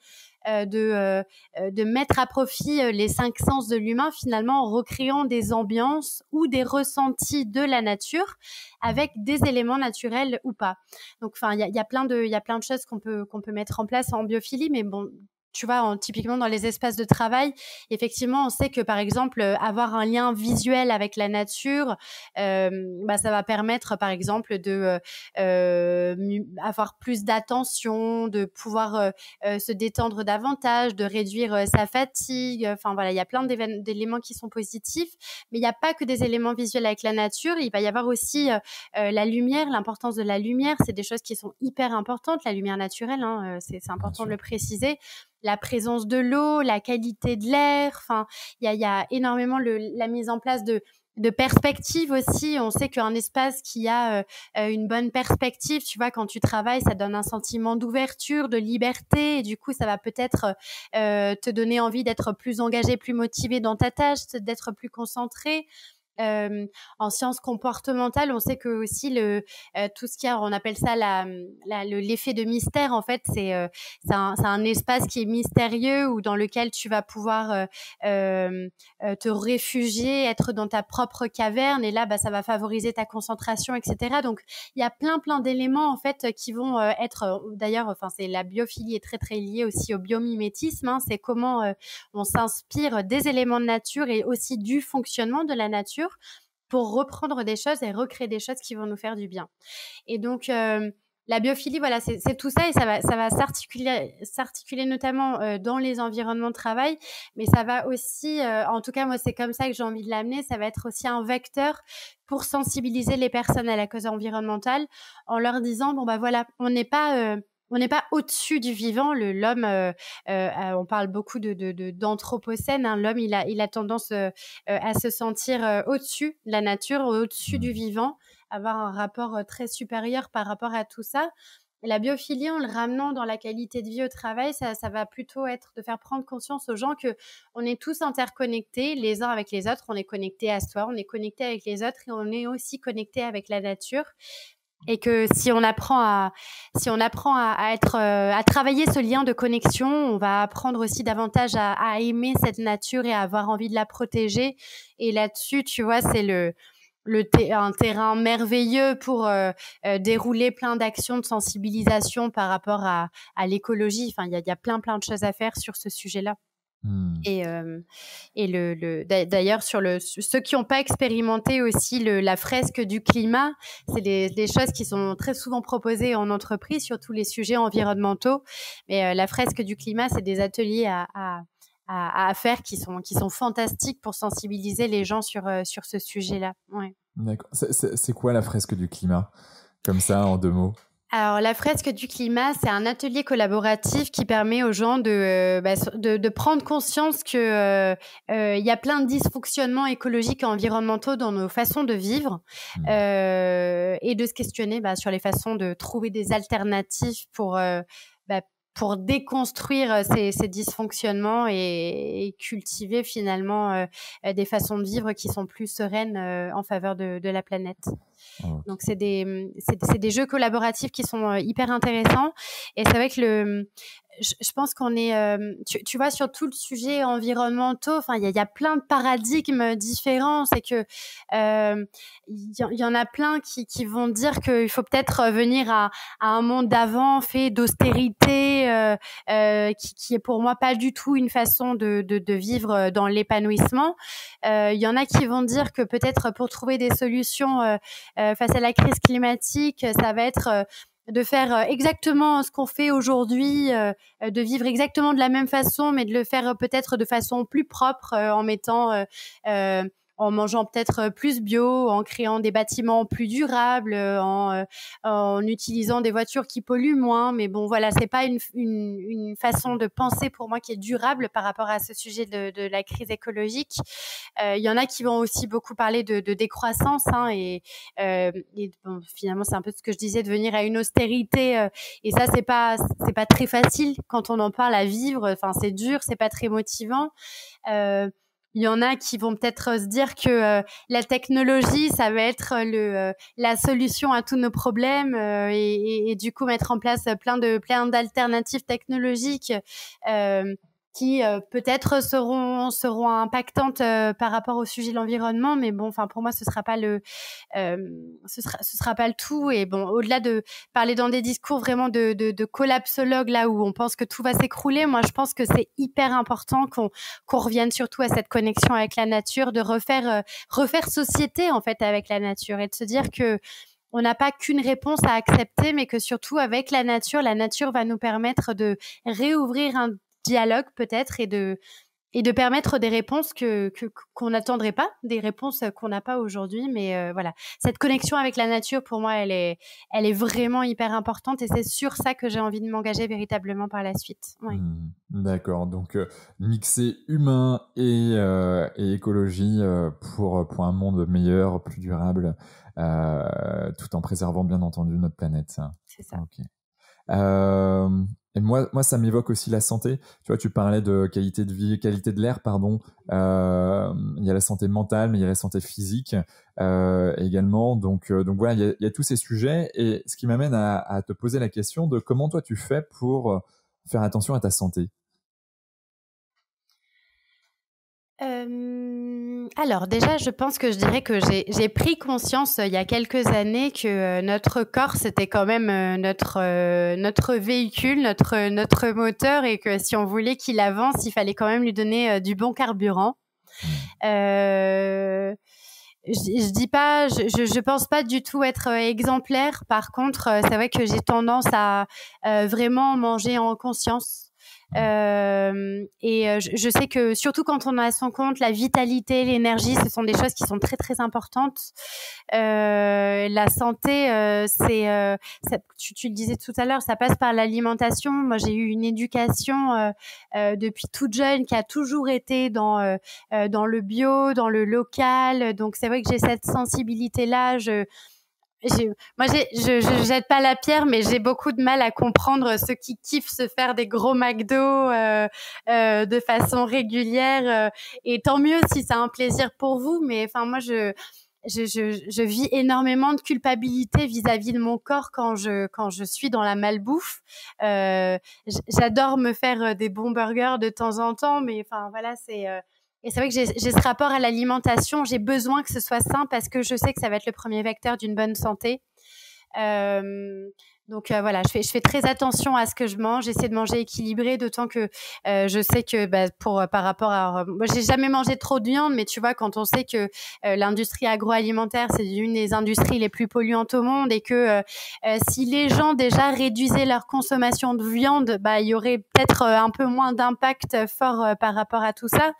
euh, de, euh, de mettre à profit les cinq sens de l'humain, finalement en recréant des ambiances ou des ressentis de la nature avec des éléments naturels ou pas. Donc, enfin, il y a, y a, plein de, il y a plein de choses qu'on peut qu'on peut mettre en place en biophilie, mais bon, tu vois, en, typiquement dans les espaces de travail, effectivement, on sait que par exemple, euh, avoir un lien visuel avec la nature, euh, bah, ça va permettre, par exemple, de euh, avoir plus d'attention, de pouvoir euh, se détendre davantage, de réduire sa fatigue. Enfin voilà, il y a plein d'éléments qui sont positifs, mais il n'y a pas que des éléments visuels avec la nature. Il va y avoir aussi la lumière, l'importance de la lumière. C'est des choses qui sont hyper importantes. La lumière naturelle, hein, c'est important de le préciser la présence de l'eau, la qualité de l'air. Enfin, il y a, énormément la mise en place de de aussi. On sait qu'un espace qui a euh, euh, une bonne perspective, tu vois, quand tu travailles, ça donne un sentiment d'ouverture, de liberté, et du coup, ça va peut-être euh, te donner envie d'être plus engagé, plus motivé dans ta tâche, d'être plus concentré. En sciences comportementales, on sait que aussi le tout ce qui a, on appelle ça l'effet de mystère. En fait, c'est c'est un, un, espace qui est mystérieux ou dans lequel tu vas pouvoir te réfugier, être dans ta propre caverne. Et là, bah, ça va favoriser ta concentration, etc. Donc, il y a plein plein d'éléments en fait qui vont être. D'ailleurs, enfin, c'est la biophilie est très très liée aussi au biomimétisme. Hein, c'est comment on s'inspire des éléments de nature et aussi du fonctionnement de la nature pour reprendre des choses et recréer des choses qui vont nous faire du bien. Et donc, euh, la biophilie, voilà, c'est tout ça et ça va, ça va s'articuler notamment euh, dans les environnements de travail, mais ça va aussi, euh, en tout cas moi c'est comme ça que j'ai envie de l'amener, ça va être aussi un vecteur pour sensibiliser les personnes à la cause environnementale en leur disant bon bah voilà, on n'est pas on n'est pas au-dessus du vivant. L'homme, euh, euh, on parle beaucoup de d'anthropocène. Hein. L'homme, il a, il a tendance euh, à se sentir au-dessus de la nature, au-dessus du vivant, avoir un rapport très supérieur par rapport à tout ça. La biophilie, en le ramenant dans la qualité de vie au travail, ça, ça, va plutôt être de faire prendre conscience aux gens que on est tous interconnectés les uns avec les autres. On est connectés à soi, on est connectés avec les autres et on est aussi connectés avec la nature et que si on apprend à si on apprend à, être euh, à travailler ce lien de connexion, on va apprendre aussi davantage à, aimer cette nature et à avoir envie de la protéger. Et là-dessus, tu vois, c'est le le un terrain merveilleux pour euh, euh, dérouler plein d'actions de sensibilisation par rapport à, à l'écologie. Enfin, il y a, y a plein plein de choses à faire sur ce sujet-là. Mmh. Et, euh, et le, le d'ailleurs sur le ceux qui n'ont pas expérimenté aussi le, la fresque du climat, c'est des, choses qui sont très souvent proposées en entreprise sur tous les sujets environnementaux. Mais euh, la fresque du climat, c'est des ateliers à, à, à, faire qui sont qui sont fantastiques pour sensibiliser les gens sur euh, sur ce sujet-là. Ouais. D'accord. C'est quoi la fresque du climat? Comme ça, en deux mots. Alors, la fresque du climat, c'est un atelier collaboratif qui permet aux gens de, euh, bah, de, de, prendre conscience que euh, euh, il y a plein de dysfonctionnements écologiques et environnementaux dans nos façons de vivre mmh. euh, et de se questionner bah, sur les façons de trouver des alternatives pour bah, pour déconstruire ces, ces dysfonctionnements et, et, cultiver finalement des façons de vivre qui sont plus sereines en faveur de, de la planète. Donc c'est des des jeux collaboratifs qui sont euh, hyper intéressants. Et c'est vrai que le je, pense qu'on est, euh, tu, tu, vois, sur tout le sujet environnemental, enfin, il y a, y a, plein de paradigmes différents. C'est que euh, il y, en a plein qui, qui vont dire qu'il faut peut-être venir à, à, un monde d'avant fait d'austérité, euh, euh, qui, qui est pour moi pas du tout une façon de, de, de vivre dans l'épanouissement. Il y en a qui vont dire que peut-être pour trouver des solutions face à la crise climatique, ça va être de faire euh, exactement ce qu'on fait aujourd'hui, euh, de vivre exactement de la même façon, mais de le faire peut-être de façon plus propre euh, en mettant en mangeant peut-être euh, plus bio, en créant des bâtiments plus durables, euh, en, euh, en utilisant des voitures qui polluent moins. Mais bon, voilà, c'est pas une, une, une, façon de penser pour moi qui est durable par rapport à ce sujet de, de la crise écologique. Il y en a qui vont aussi beaucoup parler de, de décroissance hein, et, euh, et bon, finalement c'est un peu ce que je disais de venir à une austérité et ça c'est pas c'est pas très facile quand on en parle à vivre. Enfin c'est dur, c'est pas très motivant. Euh, il y en a qui vont peut-être se dire que euh, la technologie, ça va être le euh, la solution à tous nos problèmes euh, et, et, et, du coup mettre en place plein de plein d'alternatives technologiques qui euh, peut-être seront seront impactantes euh, par rapport au sujet de l'environnement mais bon enfin pour moi ce sera pas le euh, ce sera ce sera pas le tout. Et bon au-delà de parler dans des discours vraiment de de, de collapsologue là où on pense que tout va s'écrouler moi je pense que c'est hyper important qu'on qu'on revienne surtout à cette connexion avec la nature de refaire refaire société en fait avec la nature et de se dire que on n'a pas qu'une réponse à accepter, mais que surtout avec la nature, la nature va nous permettre de réouvrir un dialogue peut-être et de et de permettre des réponses que qu'on n'attendrait pas, des réponses qu'on n'a pas aujourd'hui. Mais euh, voilà, cette connexion avec la nature, pour moi, elle est, elle est vraiment hyper importante et c'est sur ça que j'ai envie de m'engager véritablement par la suite. Mmh. D'accord, donc euh, mixer humain et, euh, et écologie pour, pour un monde meilleur, plus durable, tout en préservant bien entendu notre planète. C'est ça. Ok. Et moi, moi, ça m'évoque aussi la santé. Tu vois, tu parlais de qualité de vie, qualité de l'air, pardon. Euh, il y a la santé mentale, mais il y a la santé physique euh, également. Donc, euh, donc voilà, il y, a, tous ces sujets. Et ce qui m'amène à, te poser la question de comment toi tu fais pour faire attention à ta santé? Alors déjà, je pense que je dirais que j'ai pris conscience euh, il y a quelques années que euh, notre corps, c'était quand même euh, notre, notre véhicule, notre, notre moteur, et que si on voulait qu'il avance, il fallait quand même lui donner du bon carburant. je, je dis pas, je, je, pense pas du tout être exemplaire. Par contre, c'est vrai que j'ai tendance à vraiment manger en conscience. Euh, et euh, je, sais que surtout quand on a son compte, la vitalité, l'énergie, ce sont des choses qui sont très très importantes. Euh, la santé, euh, c'est, euh, tu, tu, le disais tout à l'heure, ça passe par l'alimentation. Moi, j'ai eu une éducation depuis toute jeune qui a toujours été dans dans le bio, dans le local. Donc c'est vrai que j'ai cette sensibilité là. Je moi, je, je jette pas la pierre, mais j'ai beaucoup de mal à comprendre ceux qui kiffent se faire des gros McDo euh, euh, de façon régulière. Euh, et tant mieux si c'est un plaisir pour vous, mais enfin moi, je, je, je, je vis énormément de culpabilité vis-à-vis de mon corps quand je quand je suis dans la malbouffe. Euh, J'adore me faire euh, des bons burgers de temps en temps, mais enfin voilà, c'est euh, et c'est vrai que j'ai ce rapport à l'alimentation. J'ai besoin que ce soit sain parce que je sais que ça va être le premier vecteur d'une bonne santé. Euh, donc euh, voilà, je fais, très attention à ce que je mange. J'essaie de manger équilibré, d'autant que euh, je sais que bah, pour par rapport à moi, j'ai jamais mangé trop de viande, mais tu vois, quand on sait que l'industrie agroalimentaire c'est une des industries les plus polluantes au monde et que si les gens déjà réduisaient leur consommation de viande, bah il y aurait peut-être un peu moins d'impact fort par rapport à tout ça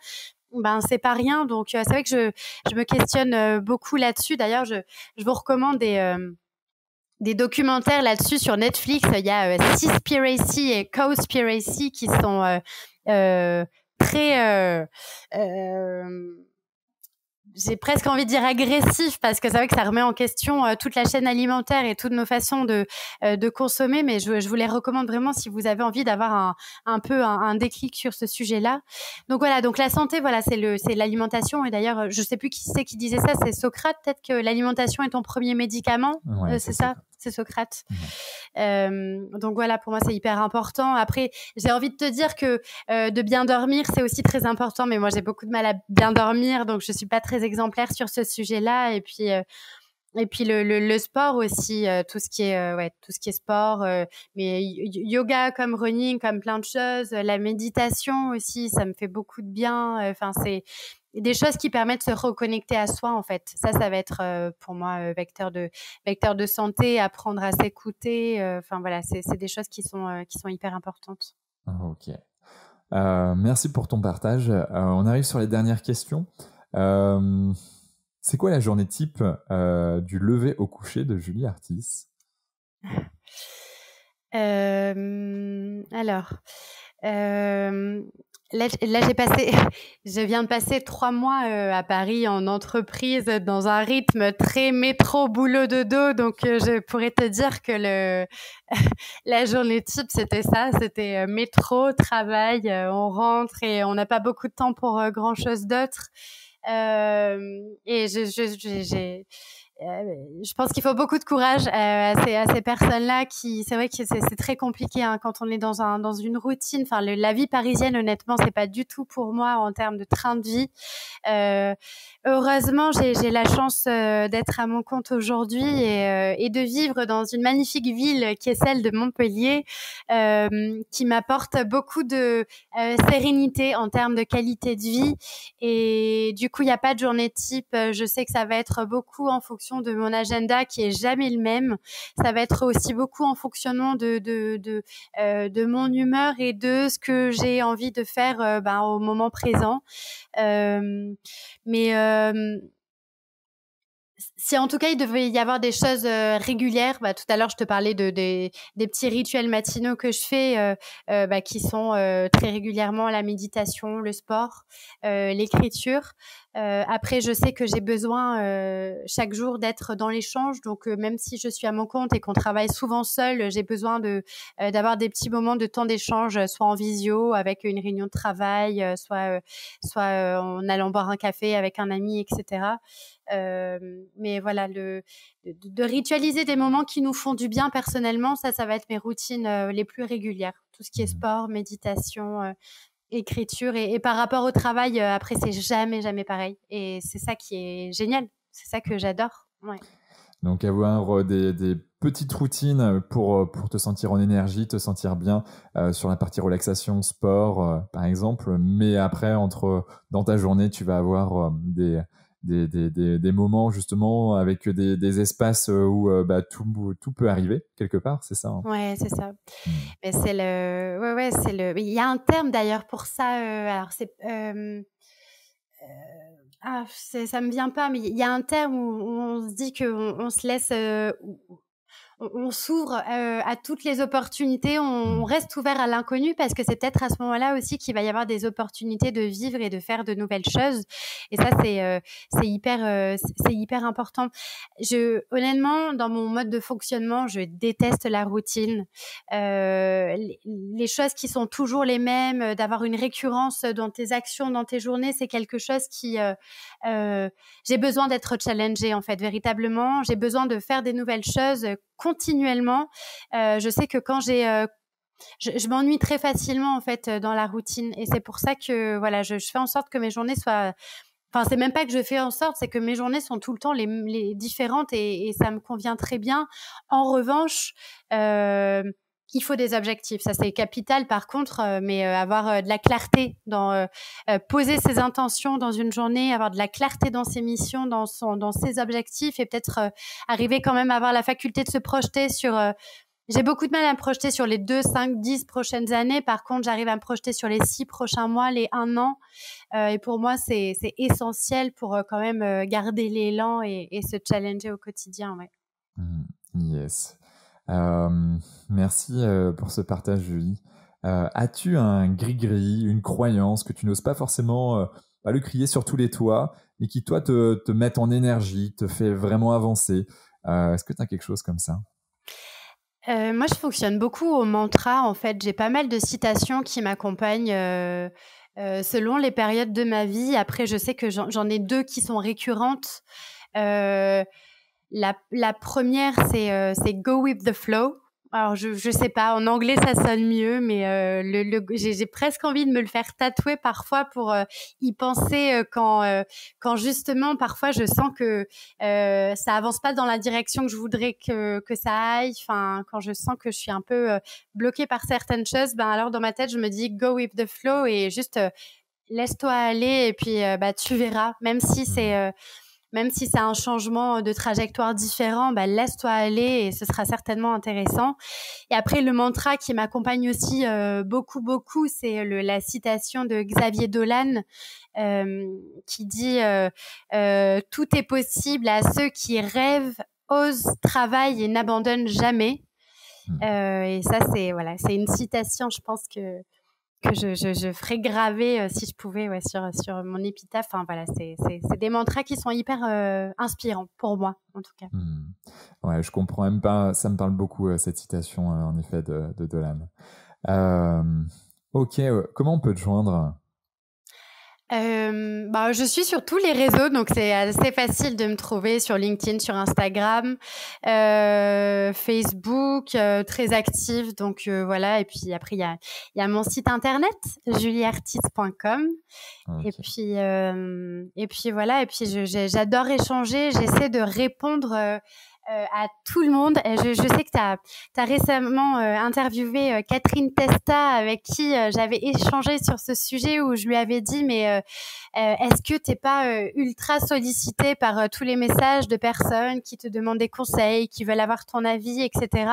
ben c'est pas rien. Donc euh, c'est vrai que je, je me questionne euh, beaucoup là-dessus. D'ailleurs, je, je vous recommande des euh, des documentaires là-dessus sur Netflix. Il y a Seaspiracy et Cowspiracy qui sont très j'ai presque envie de dire agressif parce que c'est vrai que ça remet en question euh, toute la chaîne alimentaire et toutes nos façons de, euh, de consommer. Mais je, je, vous les recommande vraiment si vous avez envie d'avoir un, un peu un, un, déclic sur ce sujet-là. Donc voilà, donc la santé, voilà, c'est le c'est l'alimentation. Et d'ailleurs, je sais plus qui c'est qui disait ça, c'est Socrate. Peut-être que l'alimentation est ton premier médicament. Euh, c'est ça? C'est Socrate. Euh, donc voilà, pour moi, c'est hyper important. Après, j'ai envie de te dire que euh, de bien dormir, c'est aussi très important. Mais moi, j'ai beaucoup de mal à bien dormir, donc je suis pas très exemplaire sur ce sujet-là. Et puis. Euh, et puis le, le, le, sport aussi, euh, tout ce qui est euh, ouais, tout ce qui est sport, mais yoga comme running, comme plein de choses, la méditation aussi, ça me fait beaucoup de bien. Enfin c'est des choses qui permettent de se reconnecter à soi en fait. Ça, ça va être euh, pour moi euh, vecteur de vecteur de santé, apprendre à s'écouter. Euh, enfin voilà, c'est des choses qui sont qui sont hyper importantes. Ok. merci pour ton partage. on arrive sur les dernières questions. c'est quoi la journée type du lever au coucher de Julie Artis? Alors. Là, j'ai passé, je viens de passer trois mois euh, à Paris en entreprise dans un rythme très métro boulot de dos, donc euh, je pourrais te dire que le la journée type c'était ça, c'était euh, métro, travail, on rentre et on n'a pas beaucoup de temps pour grand chose d'autre. et j'ai je, euh, je pense qu'il faut beaucoup de courage euh, à ces, personnes-là qui, c'est vrai que c'est très compliqué hein, quand on est dans un dans une routine. Enfin, la vie parisienne, honnêtement, c'est pas du tout pour moi en termes de train de vie. Euh, heureusement, j'ai la chance d'être à mon compte aujourd'hui et, et, de vivre dans une magnifique ville qui est celle de Montpellier, qui m'apporte beaucoup de sérénité en termes de qualité de vie. Et du coup, il n'y a pas de journée type. Je sais que ça va être beaucoup en fonction de mon agenda qui est jamais le même. Ça va être aussi beaucoup en fonctionnement de de de, euh, mon humeur et de ce que j'ai envie de faire euh, ben, au moment présent. Euh, mais si en tout cas il devait y avoir des choses régulières, bah, tout à l'heure je te parlais de, des petits rituels matinaux que je fais, bah, qui sont très régulièrement la méditation, le sport, l'écriture. Après, je sais que j'ai besoin chaque jour d'être dans l'échange, donc même si je suis à mon compte et qu'on travaille souvent seul, j'ai besoin de d'avoir des petits moments de temps d'échange, soit en visio avec une réunion de travail, soit soit en allant boire un café avec un ami, etc. mais voilà, le, de, ritualiser des moments qui nous font du bien personnellement, ça, ça va être mes routines les plus régulières. Tout ce qui est mmh. sport, méditation, écriture. Et, par rapport au travail, après, c'est jamais, jamais pareil. Et c'est ça qui est génial. C'est ça que j'adore. Donc avoir des, petites routines pour, pour te sentir en énergie, te sentir bien sur la partie relaxation, sport par exemple, mais après entre dans ta journée tu vas avoir des, des, des, des, moments justement avec des, des espaces euh, où euh, bah, tout, tout peut arriver quelque part, c'est ça hein Ouais, c'est ça. Mmh. Mais c'est le, ouais, ouais, c'est le. Il y a un terme d'ailleurs pour ça. Euh, alors c'est. ah, ça me vient pas, mais il y a un terme où, on se dit qu'on on se laisse, on, s'ouvre euh, à toutes les opportunités, on, reste ouvert à l'inconnu parce que c'est peut-être à ce moment-là aussi qu'il va y avoir des opportunités de vivre et de faire de nouvelles choses. Et ça, c'est euh, hyper euh, hyper important. Je honnêtement, dans mon mode de fonctionnement, je déteste la routine, les, les, choses qui sont toujours les mêmes, d'avoir une récurrence dans tes actions, dans tes journées, c'est quelque chose qui j'ai besoin d'être challengée en fait véritablement. J'ai besoin de faire des nouvelles choses continuellement. Euh, je sais que quand j'ai euh, je, m'ennuie très facilement en fait euh, dans la routine et c'est pour ça que voilà je, fais en sorte que mes journées soient enfin c'est même pas que je fais en sorte c'est que mes journées sont tout le temps les, différentes et, ça me convient très bien en revanche il faut des objectifs. Ça, c'est capital par contre, euh, mais euh, avoir euh, de la clarté dans poser ses intentions dans une journée, avoir de la clarté dans ses missions, dans son, dans ses objectifs et peut-être arriver quand même à avoir la faculté de se projeter sur. j'ai beaucoup de mal à me projeter sur les 2, 5, 10 prochaines années. Par contre, j'arrive à me projeter sur les 6 prochains mois, les 1 an. et pour moi, c'est essentiel pour quand même garder l'élan et, se challenger au quotidien. Ouais. Mmh. yes. Euh, merci euh, pour ce partage, Julie. Euh, as-tu un gris-gris, une croyance que tu n'oses pas forcément pas le crier sur tous les toits, et qui toi te, te met en énergie, te fait vraiment avancer? Est-ce que tu as quelque chose comme ça? Moi, je fonctionne beaucoup au mantra. En fait, j'ai pas mal de citations qui m'accompagnent selon les périodes de ma vie. Après, je sais que j'en ai deux qui sont récurrentes. La, première, euh, c'est Go with the flow. Alors, je, je sais pas, en anglais, ça sonne mieux, mais euh, j'ai presque envie de me le faire tatouer parfois pour euh, y penser quand, quand justement, parfois, je sens que ça avance pas dans la direction que je voudrais que, que ça aille. Enfin, quand je sens que je suis un peu bloquée par certaines choses, ben alors dans ma tête, je me dis go with the flow et juste laisse-toi aller et puis bah tu verras. Même si c'est même si c'est un changement de trajectoire différent, bah, laisse-toi aller et ce sera certainement intéressant. Et après, le mantra qui m'accompagne aussi euh, beaucoup, beaucoup, c'est la citation de Xavier Dolan euh, qui dit euh, Tout est possible à ceux qui rêvent, osent, travaillent et n'abandonnent jamais. Mmh. et ça, c'est voilà, c'est une citation, je pense que que je, je, je, ferais graver euh, si je pouvais sur, sur mon épitaphe. Enfin, voilà, c'est des mantras qui sont hyper euh, inspirants pour moi, en tout cas. Hmm. Ouais, je comprends même pas. Ça me parle beaucoup euh, cette citation, en effet, de, de Dolan. ok, comment on peut te joindre? Euh, bah, je suis sur tous les réseaux, donc c'est assez facile de me trouver sur LinkedIn, sur Instagram, euh, Facebook, euh, très active. Donc euh, voilà, et puis après il y a, y a mon site internet julieartiste.com. Et puis et puis voilà, et puis j'adore échanger. J'essaie de répondre euh, à tout le monde. Je, je sais que tu as, récemment euh, interviewé euh, Catherine Testa avec qui j'avais échangé sur ce sujet où je lui avais dit mais est-ce que t'es pas ultra sollicité par tous les messages de personnes qui te demandent des conseils, qui veulent avoir ton avis, etc.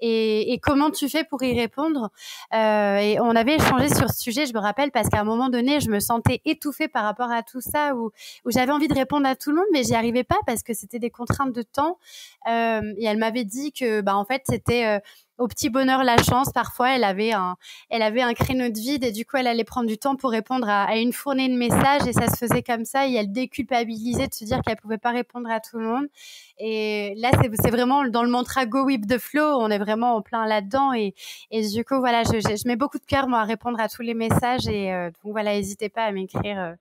Et, et comment tu fais pour y répondre? Et on avait échangé sur ce sujet, je me rappelle, parce qu'à un moment donné, je me sentais étouffée par rapport à tout ça, où, où j'avais envie de répondre à tout le monde, mais j'y arrivais pas parce que c'était des contraintes de temps. Euh, et elle m'avait dit que, bah, en fait, c'était euh, au petit bonheur la chance. Parfois, elle avait un, elle avait un créneau de vide et du coup, elle allait prendre du temps pour répondre à, une fournée de messages et ça se faisait comme ça. Et elle déculpabilisait de se dire qu'elle pouvait pas répondre à tout le monde. Et là, c'est vraiment dans le mantra Go with the flow. On est vraiment en plein là-dedans et, du coup, voilà, je, je, mets beaucoup de cœur moi à répondre à tous les messages et euh, donc voilà, n'hésitez pas à m'écrire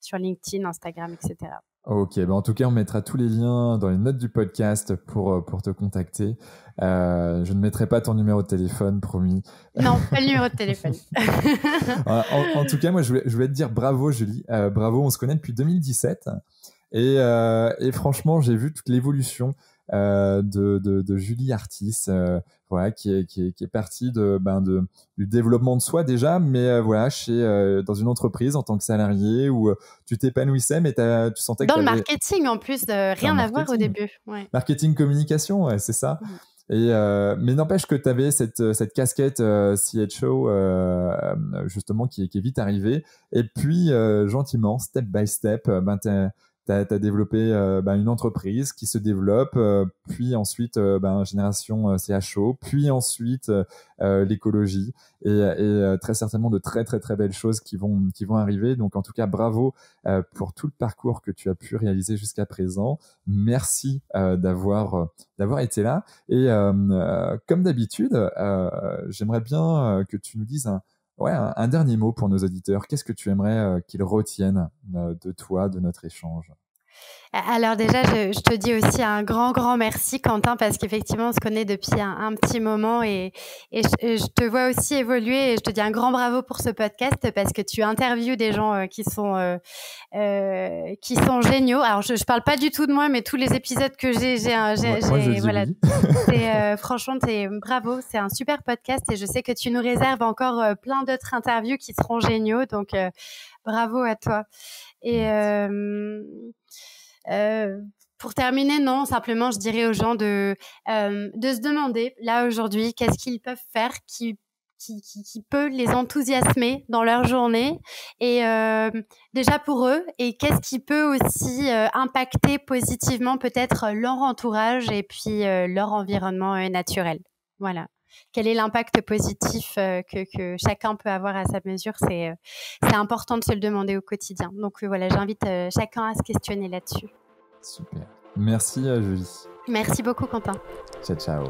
sur LinkedIn, Instagram, etc. Ok, bah en tout cas, on mettra tous les liens dans les notes du podcast pour, euh, pour te contacter. Euh, je ne mettrai pas ton numéro de téléphone, promis. Non, pas le numéro de téléphone. en, tout cas, moi, je voulais, je voulais te dire bravo, Julie. Euh, bravo, on se connaît depuis 2017. Et, et franchement, j'ai vu toute l'évolution euh, de, de, de, Julie Artis, euh, voilà, qui est, qui est, qui est partie de, ben de, du développement de soi déjà, mais euh, voilà, chez, dans une entreprise en tant que salarié où tu t'épanouissais, mais tu sentais que Dans le marketing en plus, rien à voir au début. Ouais. Marketing communication, ouais, c'est ça. Et euh, mais n'empêche que tu avais cette, cette casquette euh, CHO euh, justement qui, qui est vite arrivée. Et puis gentiment, step by step, ben tu as, développé euh, bah, une entreprise qui se développe, euh, puis ensuite euh, bah, génération CHO, puis ensuite l'écologie et, et très certainement de très très très belles choses qui vont qui vont arriver. Donc en tout cas bravo pour tout le parcours que tu as pu réaliser jusqu'à présent. Merci d'avoir d'avoir été là et comme d'habitude, j'aimerais bien que tu nous dises un Ouais, un, dernier mot pour nos auditeurs. Qu'est-ce que tu aimerais euh, qu'ils retiennent euh, de toi, de notre échange? Alors déjà, je, te dis aussi un grand, grand merci Quentin parce qu'effectivement, on se connaît depuis un, petit moment et, et je, te vois aussi évoluer et je te dis un grand bravo pour ce podcast parce que tu interviews des gens euh, qui sont euh, euh, qui sont géniaux. Alors je, je parle pas du tout de moi, mais tous les épisodes que j'ai, j'ai, voilà. euh, franchement, t'es bravo, c'est un super podcast et je sais que tu nous réserves encore plein d'autres interviews qui seront géniaux. Donc bravo à toi. Et euh, pour terminer, non, simplement, je dirais aux gens de, euh, de se demander, là, aujourd'hui, qu'est-ce qu'ils peuvent faire qui, qui, qui, qui, peut les enthousiasmer dans leur journée et euh, déjà pour eux et qu'est-ce qui peut aussi euh, impacter positivement peut-être leur entourage et puis euh, leur environnement naturel. Voilà. Quel est l'impact positif que, que, chacun peut avoir à sa mesure? C'est c'est important de se le demander au quotidien. Donc voilà, j'invite chacun à se questionner là-dessus. Super. Merci à Julie. Merci beaucoup Quentin. Ciao ciao.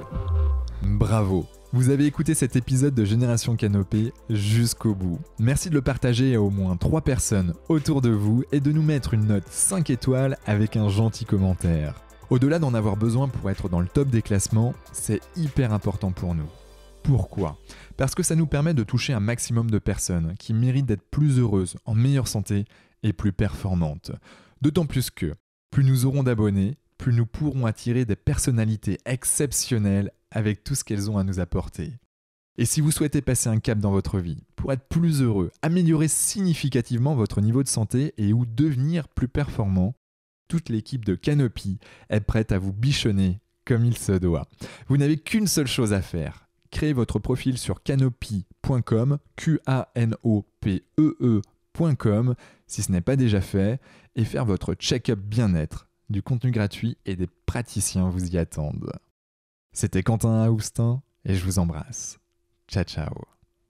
Bravo. Vous avez écouté cet épisode de Génération Canopée jusqu'au bout. Merci de le partager à au moins 3 personnes autour de vous et de nous mettre une note 5 étoiles avec un gentil commentaire. Au-delà d'en avoir besoin pour être dans le top des classements, c'est hyper important pour nous. Pourquoi? Parce que ça nous permet de toucher un maximum de personnes qui méritent d'être plus heureuses, en meilleure santé et plus performantes. D'autant plus que plus nous aurons d'abonnés, plus nous pourrons attirer des personnalités exceptionnelles avec tout ce qu'elles ont à nous apporter. Et si vous souhaitez passer un cap dans votre vie, pour être plus heureux, améliorer significativement votre niveau de santé et ou devenir plus performant, toute l'équipe de Canopy est prête à vous bichonner comme il se doit. Vous n'avez qu'une seule chose à faire. Créez votre profil sur canopy.com, Q A N O P E E.com si ce n'est pas déjà fait et faire votre check-up bien-être. Du contenu gratuit et des praticiens vous y attendent. C'était Quentin Aoustin et je vous embrasse. Ciao ciao